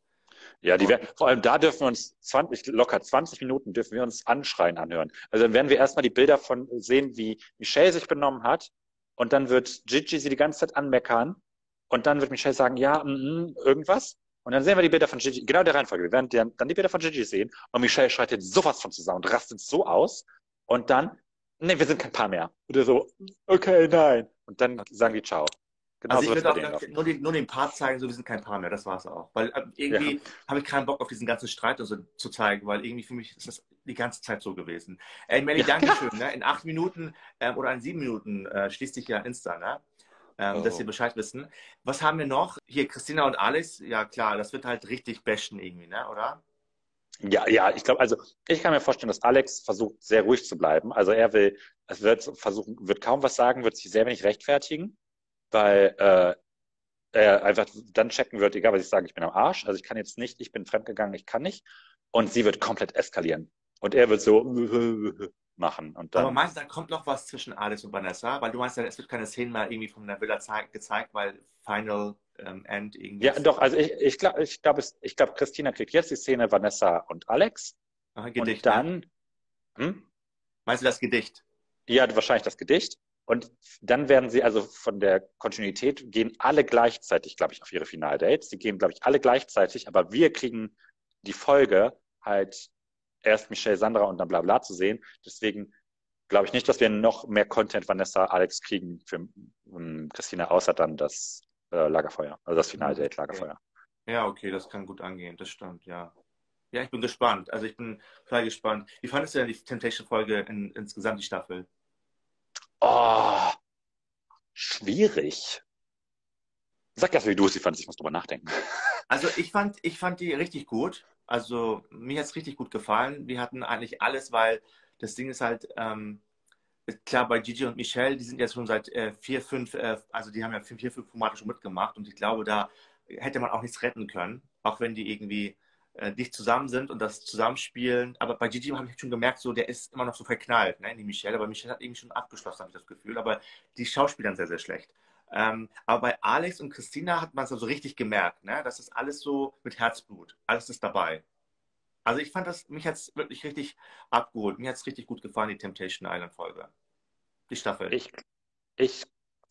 Ja, die werden, vor allem da dürfen wir uns 20, locker 20 Minuten dürfen wir uns anschreien anhören. Also dann werden wir erstmal die Bilder von sehen, wie Michelle sich benommen hat. Und dann wird Gigi sie die ganze Zeit anmeckern. Und dann wird Michelle sagen, ja, mm, mm, irgendwas. Und dann sehen wir die Bilder von Gigi, genau der Reihenfolge. Wir werden dann die Bilder von Gigi sehen. Und Michelle schreitet sowas von zusammen und rastet so aus. Und dann, nee, wir sind kein Paar mehr. Oder so, okay, nein. Und dann sagen die Ciao. Genau also ich würde auch nur den, nur den Part zeigen, so wir sind kein Paar mehr, das war es auch. Weil äh, irgendwie ja. habe ich keinen Bock auf diesen ganzen Streit so zu zeigen, weil irgendwie für mich ist das die ganze Zeit so gewesen. Ey, Melly, ja, danke schön. <laughs> Ne? In acht Minuten ähm, oder in sieben Minuten äh, schließt sich ja Insta, ne? Ähm, oh. dass wir Bescheid wissen. Was haben wir noch? Hier, Christina und Alex, ja klar, das wird halt richtig bashen irgendwie, ne? oder? Ja, ja, ich glaube, also ich kann mir vorstellen, dass Alex versucht, sehr ruhig zu bleiben. Also er will, es wird versuchen, wird kaum was sagen, wird sich selber nicht rechtfertigen weil äh, er einfach dann checken wird, egal was ich sage, ich bin am Arsch, also ich kann jetzt nicht, ich bin fremdgegangen, ich kann nicht. Und sie wird komplett eskalieren. Und er wird so <laughs> machen. Und dann, Aber meinst du, da kommt noch was zwischen Alex und Vanessa? Weil du meinst ja, es wird keine Szene mal irgendwie von der Villa gezeigt, weil Final ähm, End irgendwie. Ja, doch, also ich, ich glaube, ich glaube, ich glaube, Christina kriegt jetzt die Szene Vanessa und Alex. Ach, Gedicht, und dann. Ne? Hm? Meinst du das Gedicht? Ja, wahrscheinlich das Gedicht. Und dann werden sie also von der Kontinuität gehen alle gleichzeitig, glaube ich, auf ihre Finaldates. Sie gehen, glaube ich, alle gleichzeitig, aber wir kriegen die Folge halt erst Michelle, Sandra und dann bla bla zu sehen. Deswegen glaube ich nicht, dass wir noch mehr Content Vanessa, Alex kriegen für um, ähm, Christina, außer dann das äh, Lagerfeuer, also das Finaldate Lagerfeuer. Ja, okay, das kann gut angehen, das stimmt, ja. Ja, ich bin gespannt. Also ich bin total gespannt. Wie fandest du denn die Temptation-Folge in, insgesamt, die Staffel? Oh, schwierig. Sag erst, wie du sie fandest, ich muss drüber nachdenken. <laughs> Also ich fand, ich fand die richtig gut. Also mir hat es richtig gut gefallen. Wir hatten eigentlich alles, weil das Ding ist halt, ähm, klar, bei Gigi und Michelle, die sind jetzt schon seit äh, vier, fünf, äh, also die haben ja vier, fünf Formate schon mitgemacht und ich glaube, da hätte man auch nichts retten können, auch wenn die irgendwie äh, nicht zusammen sind und das Zusammenspielen. Aber bei Gigi habe ich schon gemerkt, so der ist immer noch so verknallt, ne, in die Michelle. Aber Michelle hat irgendwie schon abgeschlossen, habe ich das Gefühl. Aber die Schauspielern sehr, sehr schlecht. Ähm, aber bei Alex und Christina hat man es also richtig gemerkt, ne? Das ist alles so mit Herzblut. Alles ist dabei. Also ich fand das, mich hat es wirklich richtig abgeholt. Mir hat es richtig gut gefallen, die Temptation Island Folge. Die Staffel. Ich, ich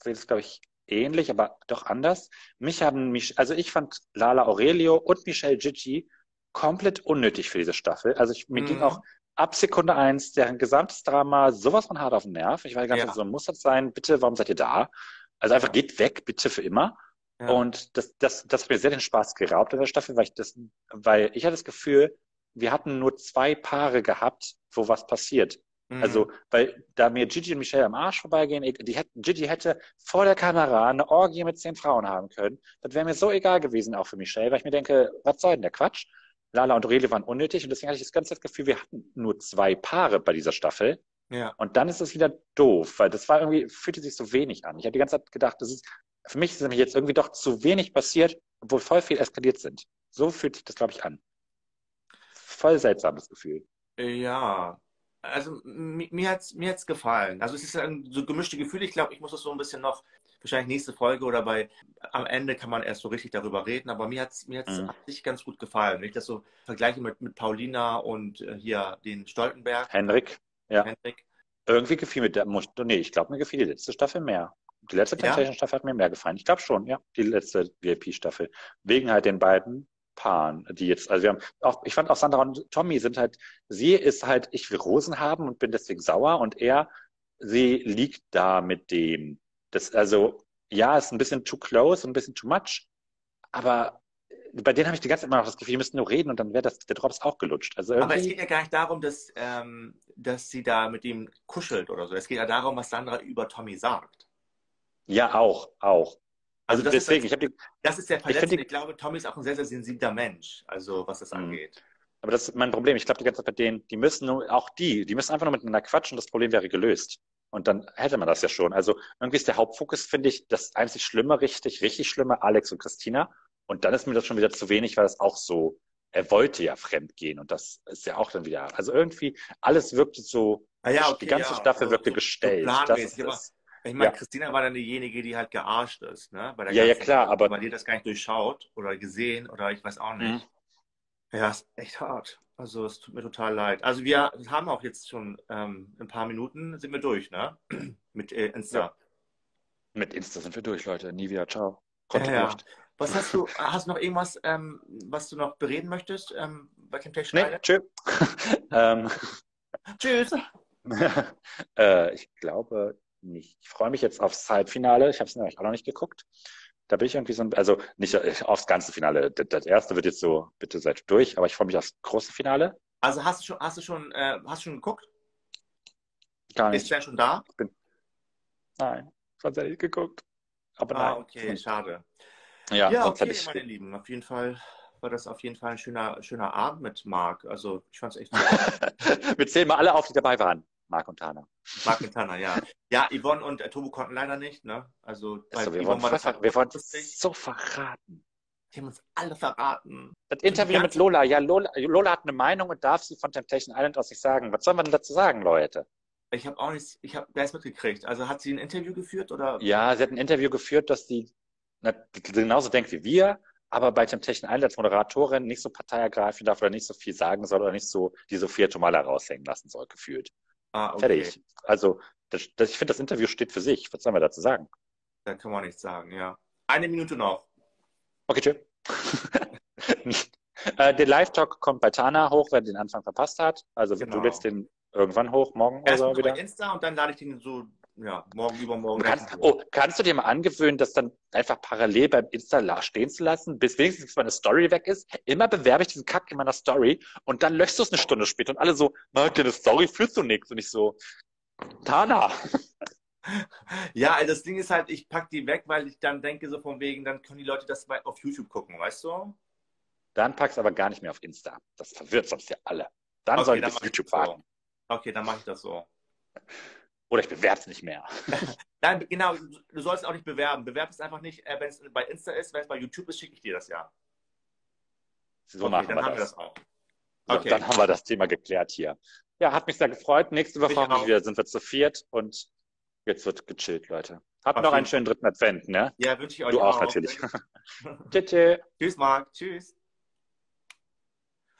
sehe das, glaube ich, ähnlich, aber doch anders. Mich haben mich, also ich fand Lala Aurelio und Michelle Gigi komplett unnötig für diese Staffel. Also ich, mir mhm. ging auch ab Sekunde eins deren gesamtes Drama sowas von hart auf den Nerv. Ich war die ganze ja. Zeit so, muss das sein? Bitte, warum seid ihr da? Also einfach geht weg, bitte für immer. Ja. Und das, das, das hat mir sehr den Spaß geraubt in der Staffel, weil ich das, weil ich hatte das Gefühl, wir hatten nur zwei Paare gehabt, wo was passiert. Mhm. Also, weil da mir Gigi und Michelle am Arsch vorbeigehen, die hätten, Gigi hätte vor der Kamera eine Orgie mit zehn Frauen haben können. Das wäre mir so egal gewesen, auch für Michelle, weil ich mir denke, was soll denn der Quatsch? Lala und Aurelie waren unnötig und deswegen hatte ich das ganze Gefühl, wir hatten nur zwei Paare bei dieser Staffel. Ja. Und dann ist es wieder doof, weil das war irgendwie, fühlte sich so wenig an. Ich habe die ganze Zeit gedacht, das ist, für mich ist nämlich jetzt irgendwie doch zu wenig passiert, obwohl voll viel eskaliert sind. So fühlt sich das, glaube ich, an. Voll seltsames Gefühl. Ja, also mir hat's mir hat's gefallen. Also es ist ein so gemischte Gefühl. Ich glaube, ich muss das so ein bisschen noch wahrscheinlich nächste Folge oder bei am Ende kann man erst so richtig darüber reden. Aber mir hat's mir hat's mhm. sich ganz gut gefallen. Wenn ich das so vergleiche mit mit Paulina und äh, hier den Stoltenberg. Henrik. Ja. Henrik. Irgendwie gefiel mir der. Nee, ich glaube mir gefiel die letzte Staffel mehr. Die letzte Temptation-Staffel hat mir mehr gefallen. Ich glaube schon, ja. Die letzte VIP-Staffel. Wegen halt den beiden Paaren, die jetzt, also wir haben auch, ich fand auch Sandra und Tommy sind halt, sie ist halt, ich will Rosen haben und bin deswegen sauer und er, sie liegt da mit dem. Das, also, ja, ist ein bisschen too close, ein bisschen too much, aber bei denen habe ich die ganze Zeit immer noch das Gefühl, die müssten nur reden und dann wäre das der Drops auch gelutscht. Also aber es geht ja gar nicht darum, dass, ähm, dass sie da mit ihm kuschelt oder so. Es geht ja darum, was Sandra über Tommy sagt. Ja, auch, auch. Also, also deswegen, ist, ich die, das ist der Verletzende. Ich, ich, glaube, Tommy ist auch ein sehr, sehr sensibler Mensch, also was das mhm. angeht. Aber das ist mein Problem. Ich glaube, die ganze Zeit bei denen, die müssen nur, auch die, die müssen einfach nur miteinander quatschen, das Problem wäre gelöst. Und dann hätte man das ja schon. Also irgendwie ist der Hauptfokus, finde ich, das einzig Schlimme, richtig, richtig Schlimme, Alex und Christina. Und dann ist mir das schon wieder zu wenig, weil das auch so er wollte ja fremd gehen und das ist ja auch dann wieder, also irgendwie alles wirkte so, Ah ja, okay, die ganze ja. Staffel Also wirkte so- gestellt. So das ist aber. Ich meine, Ja. Christina war dann diejenige, die halt gearscht ist, ne? Ja, ja, klar, aber- Bei dir das gar nicht durchschaut oder gesehen oder ich weiß auch nicht. Mhm. Ja, ist echt hart. Also es tut mir total leid. Also wir haben auch jetzt schon ähm, ein paar Minuten sind wir durch, ne? <clears throat> Mit äh, Insta. Mit Insta sind wir durch, Leute. Nie wieder. Ciao. Konnte Ja, ja. Was hast du, hast du noch irgendwas, ähm, was du noch bereden möchtest ähm, bei Temptation Nee, <laughs> ähm, Tschüss. <laughs> äh, ich glaube nicht. Ich freue mich jetzt aufs Halbfinale. Ich habe es nämlich auch noch nicht geguckt. Da bin ich irgendwie so ein, also nicht äh, aufs ganze Finale. Das, erste wird jetzt so, bitte seid durch, aber ich freue mich aufs große Finale. Also hast du schon, hast du schon, äh, hast du schon geguckt? Gar Ist nicht. der schon da? Nein, sonst hätte ich geguckt. Aber Ah, nein. okay, schade. Ja, Ja, okay, ich. meine Lieben. Auf jeden Fall war das auf jeden Fall ein schöner, schöner Abend mit Marc. Also ich fand es echt <laughs> Wir zählen mal alle auf, die dabei waren. Marc und Tana. Marc mit Tanner, ja. Ja, Yvonne und äh, Tobo konnten leider nicht, ne? Also Also, wir, war das halt wir lustig. so verraten. Die haben uns alle verraten. Das Interview mit Lola. Ja, Lola, Lola hat eine Meinung und darf sie von Temptation Island aus nicht sagen. Was soll man denn dazu sagen, Leute? Ich habe auch nichts, ich habe nichts mitgekriegt. Also hat sie ein Interview geführt oder? Ja, sie hat ein Interview geführt, dass sie na, genauso denkt wie wir, aber bei Temptation Island als Moderatorin nicht so Partei ergreifen darf oder nicht so viel sagen soll oder nicht so die Sophia Tomala raushängen lassen soll, gefühlt. Ah, okay. Fertig. Also, das, das, ich finde, das Interview steht für sich. Was sollen wir dazu sagen? Da kann man nichts sagen, ja. Eine Minute noch. Okay, tschö. <laughs> äh, der Live-Talk kommt bei Tana hoch, wer den Anfang verpasst hat. Also Genau. du lädst den irgendwann hoch, morgen oder Erstmal so wieder. bei Insta und dann lade ich den so, ja, morgen, übermorgen. Kannst, oh, kannst du dir mal angewöhnen, das dann einfach parallel beim Insta stehen zu lassen, bis wenigstens meine Story weg ist? Immer bewerbe ich diesen Kack in meiner Story und dann löschst du es eine Stunde später und alle so, Marc, deine Story führt zu nichts. Und ich so, Tana. <laughs> Ja, also das Ding ist halt, ich pack die weg, weil ich dann denke, so von wegen, dann können die Leute das bei, auf YouTube gucken, weißt du? Dann pack's aber gar nicht mehr auf Insta. Das verwirrt sonst ja alle. Dann Okay, sollen die ich YouTube so. warten. Okay, dann mache ich das so. Oder ich bewerbe es nicht mehr. <laughs> Nein, genau, du sollst auch nicht bewerben. Bewerb es einfach nicht, äh, wenn es bei Insta ist, wenn es bei YouTube ist, schicke ich dir das ja. So okay, machen wir das. wir das auch. So, Okay. Dann haben wir das Thema geklärt hier. Ja, hat mich sehr gefreut. Nächste Woche auch. wieder sind wir zu viert und jetzt wird gechillt, Leute. Habt noch einen schönen dritten Advent, ne? Ja, wünsche ich euch Du auch natürlich. <laughs> Tschüss. Tschüss, Marc. Tschüss.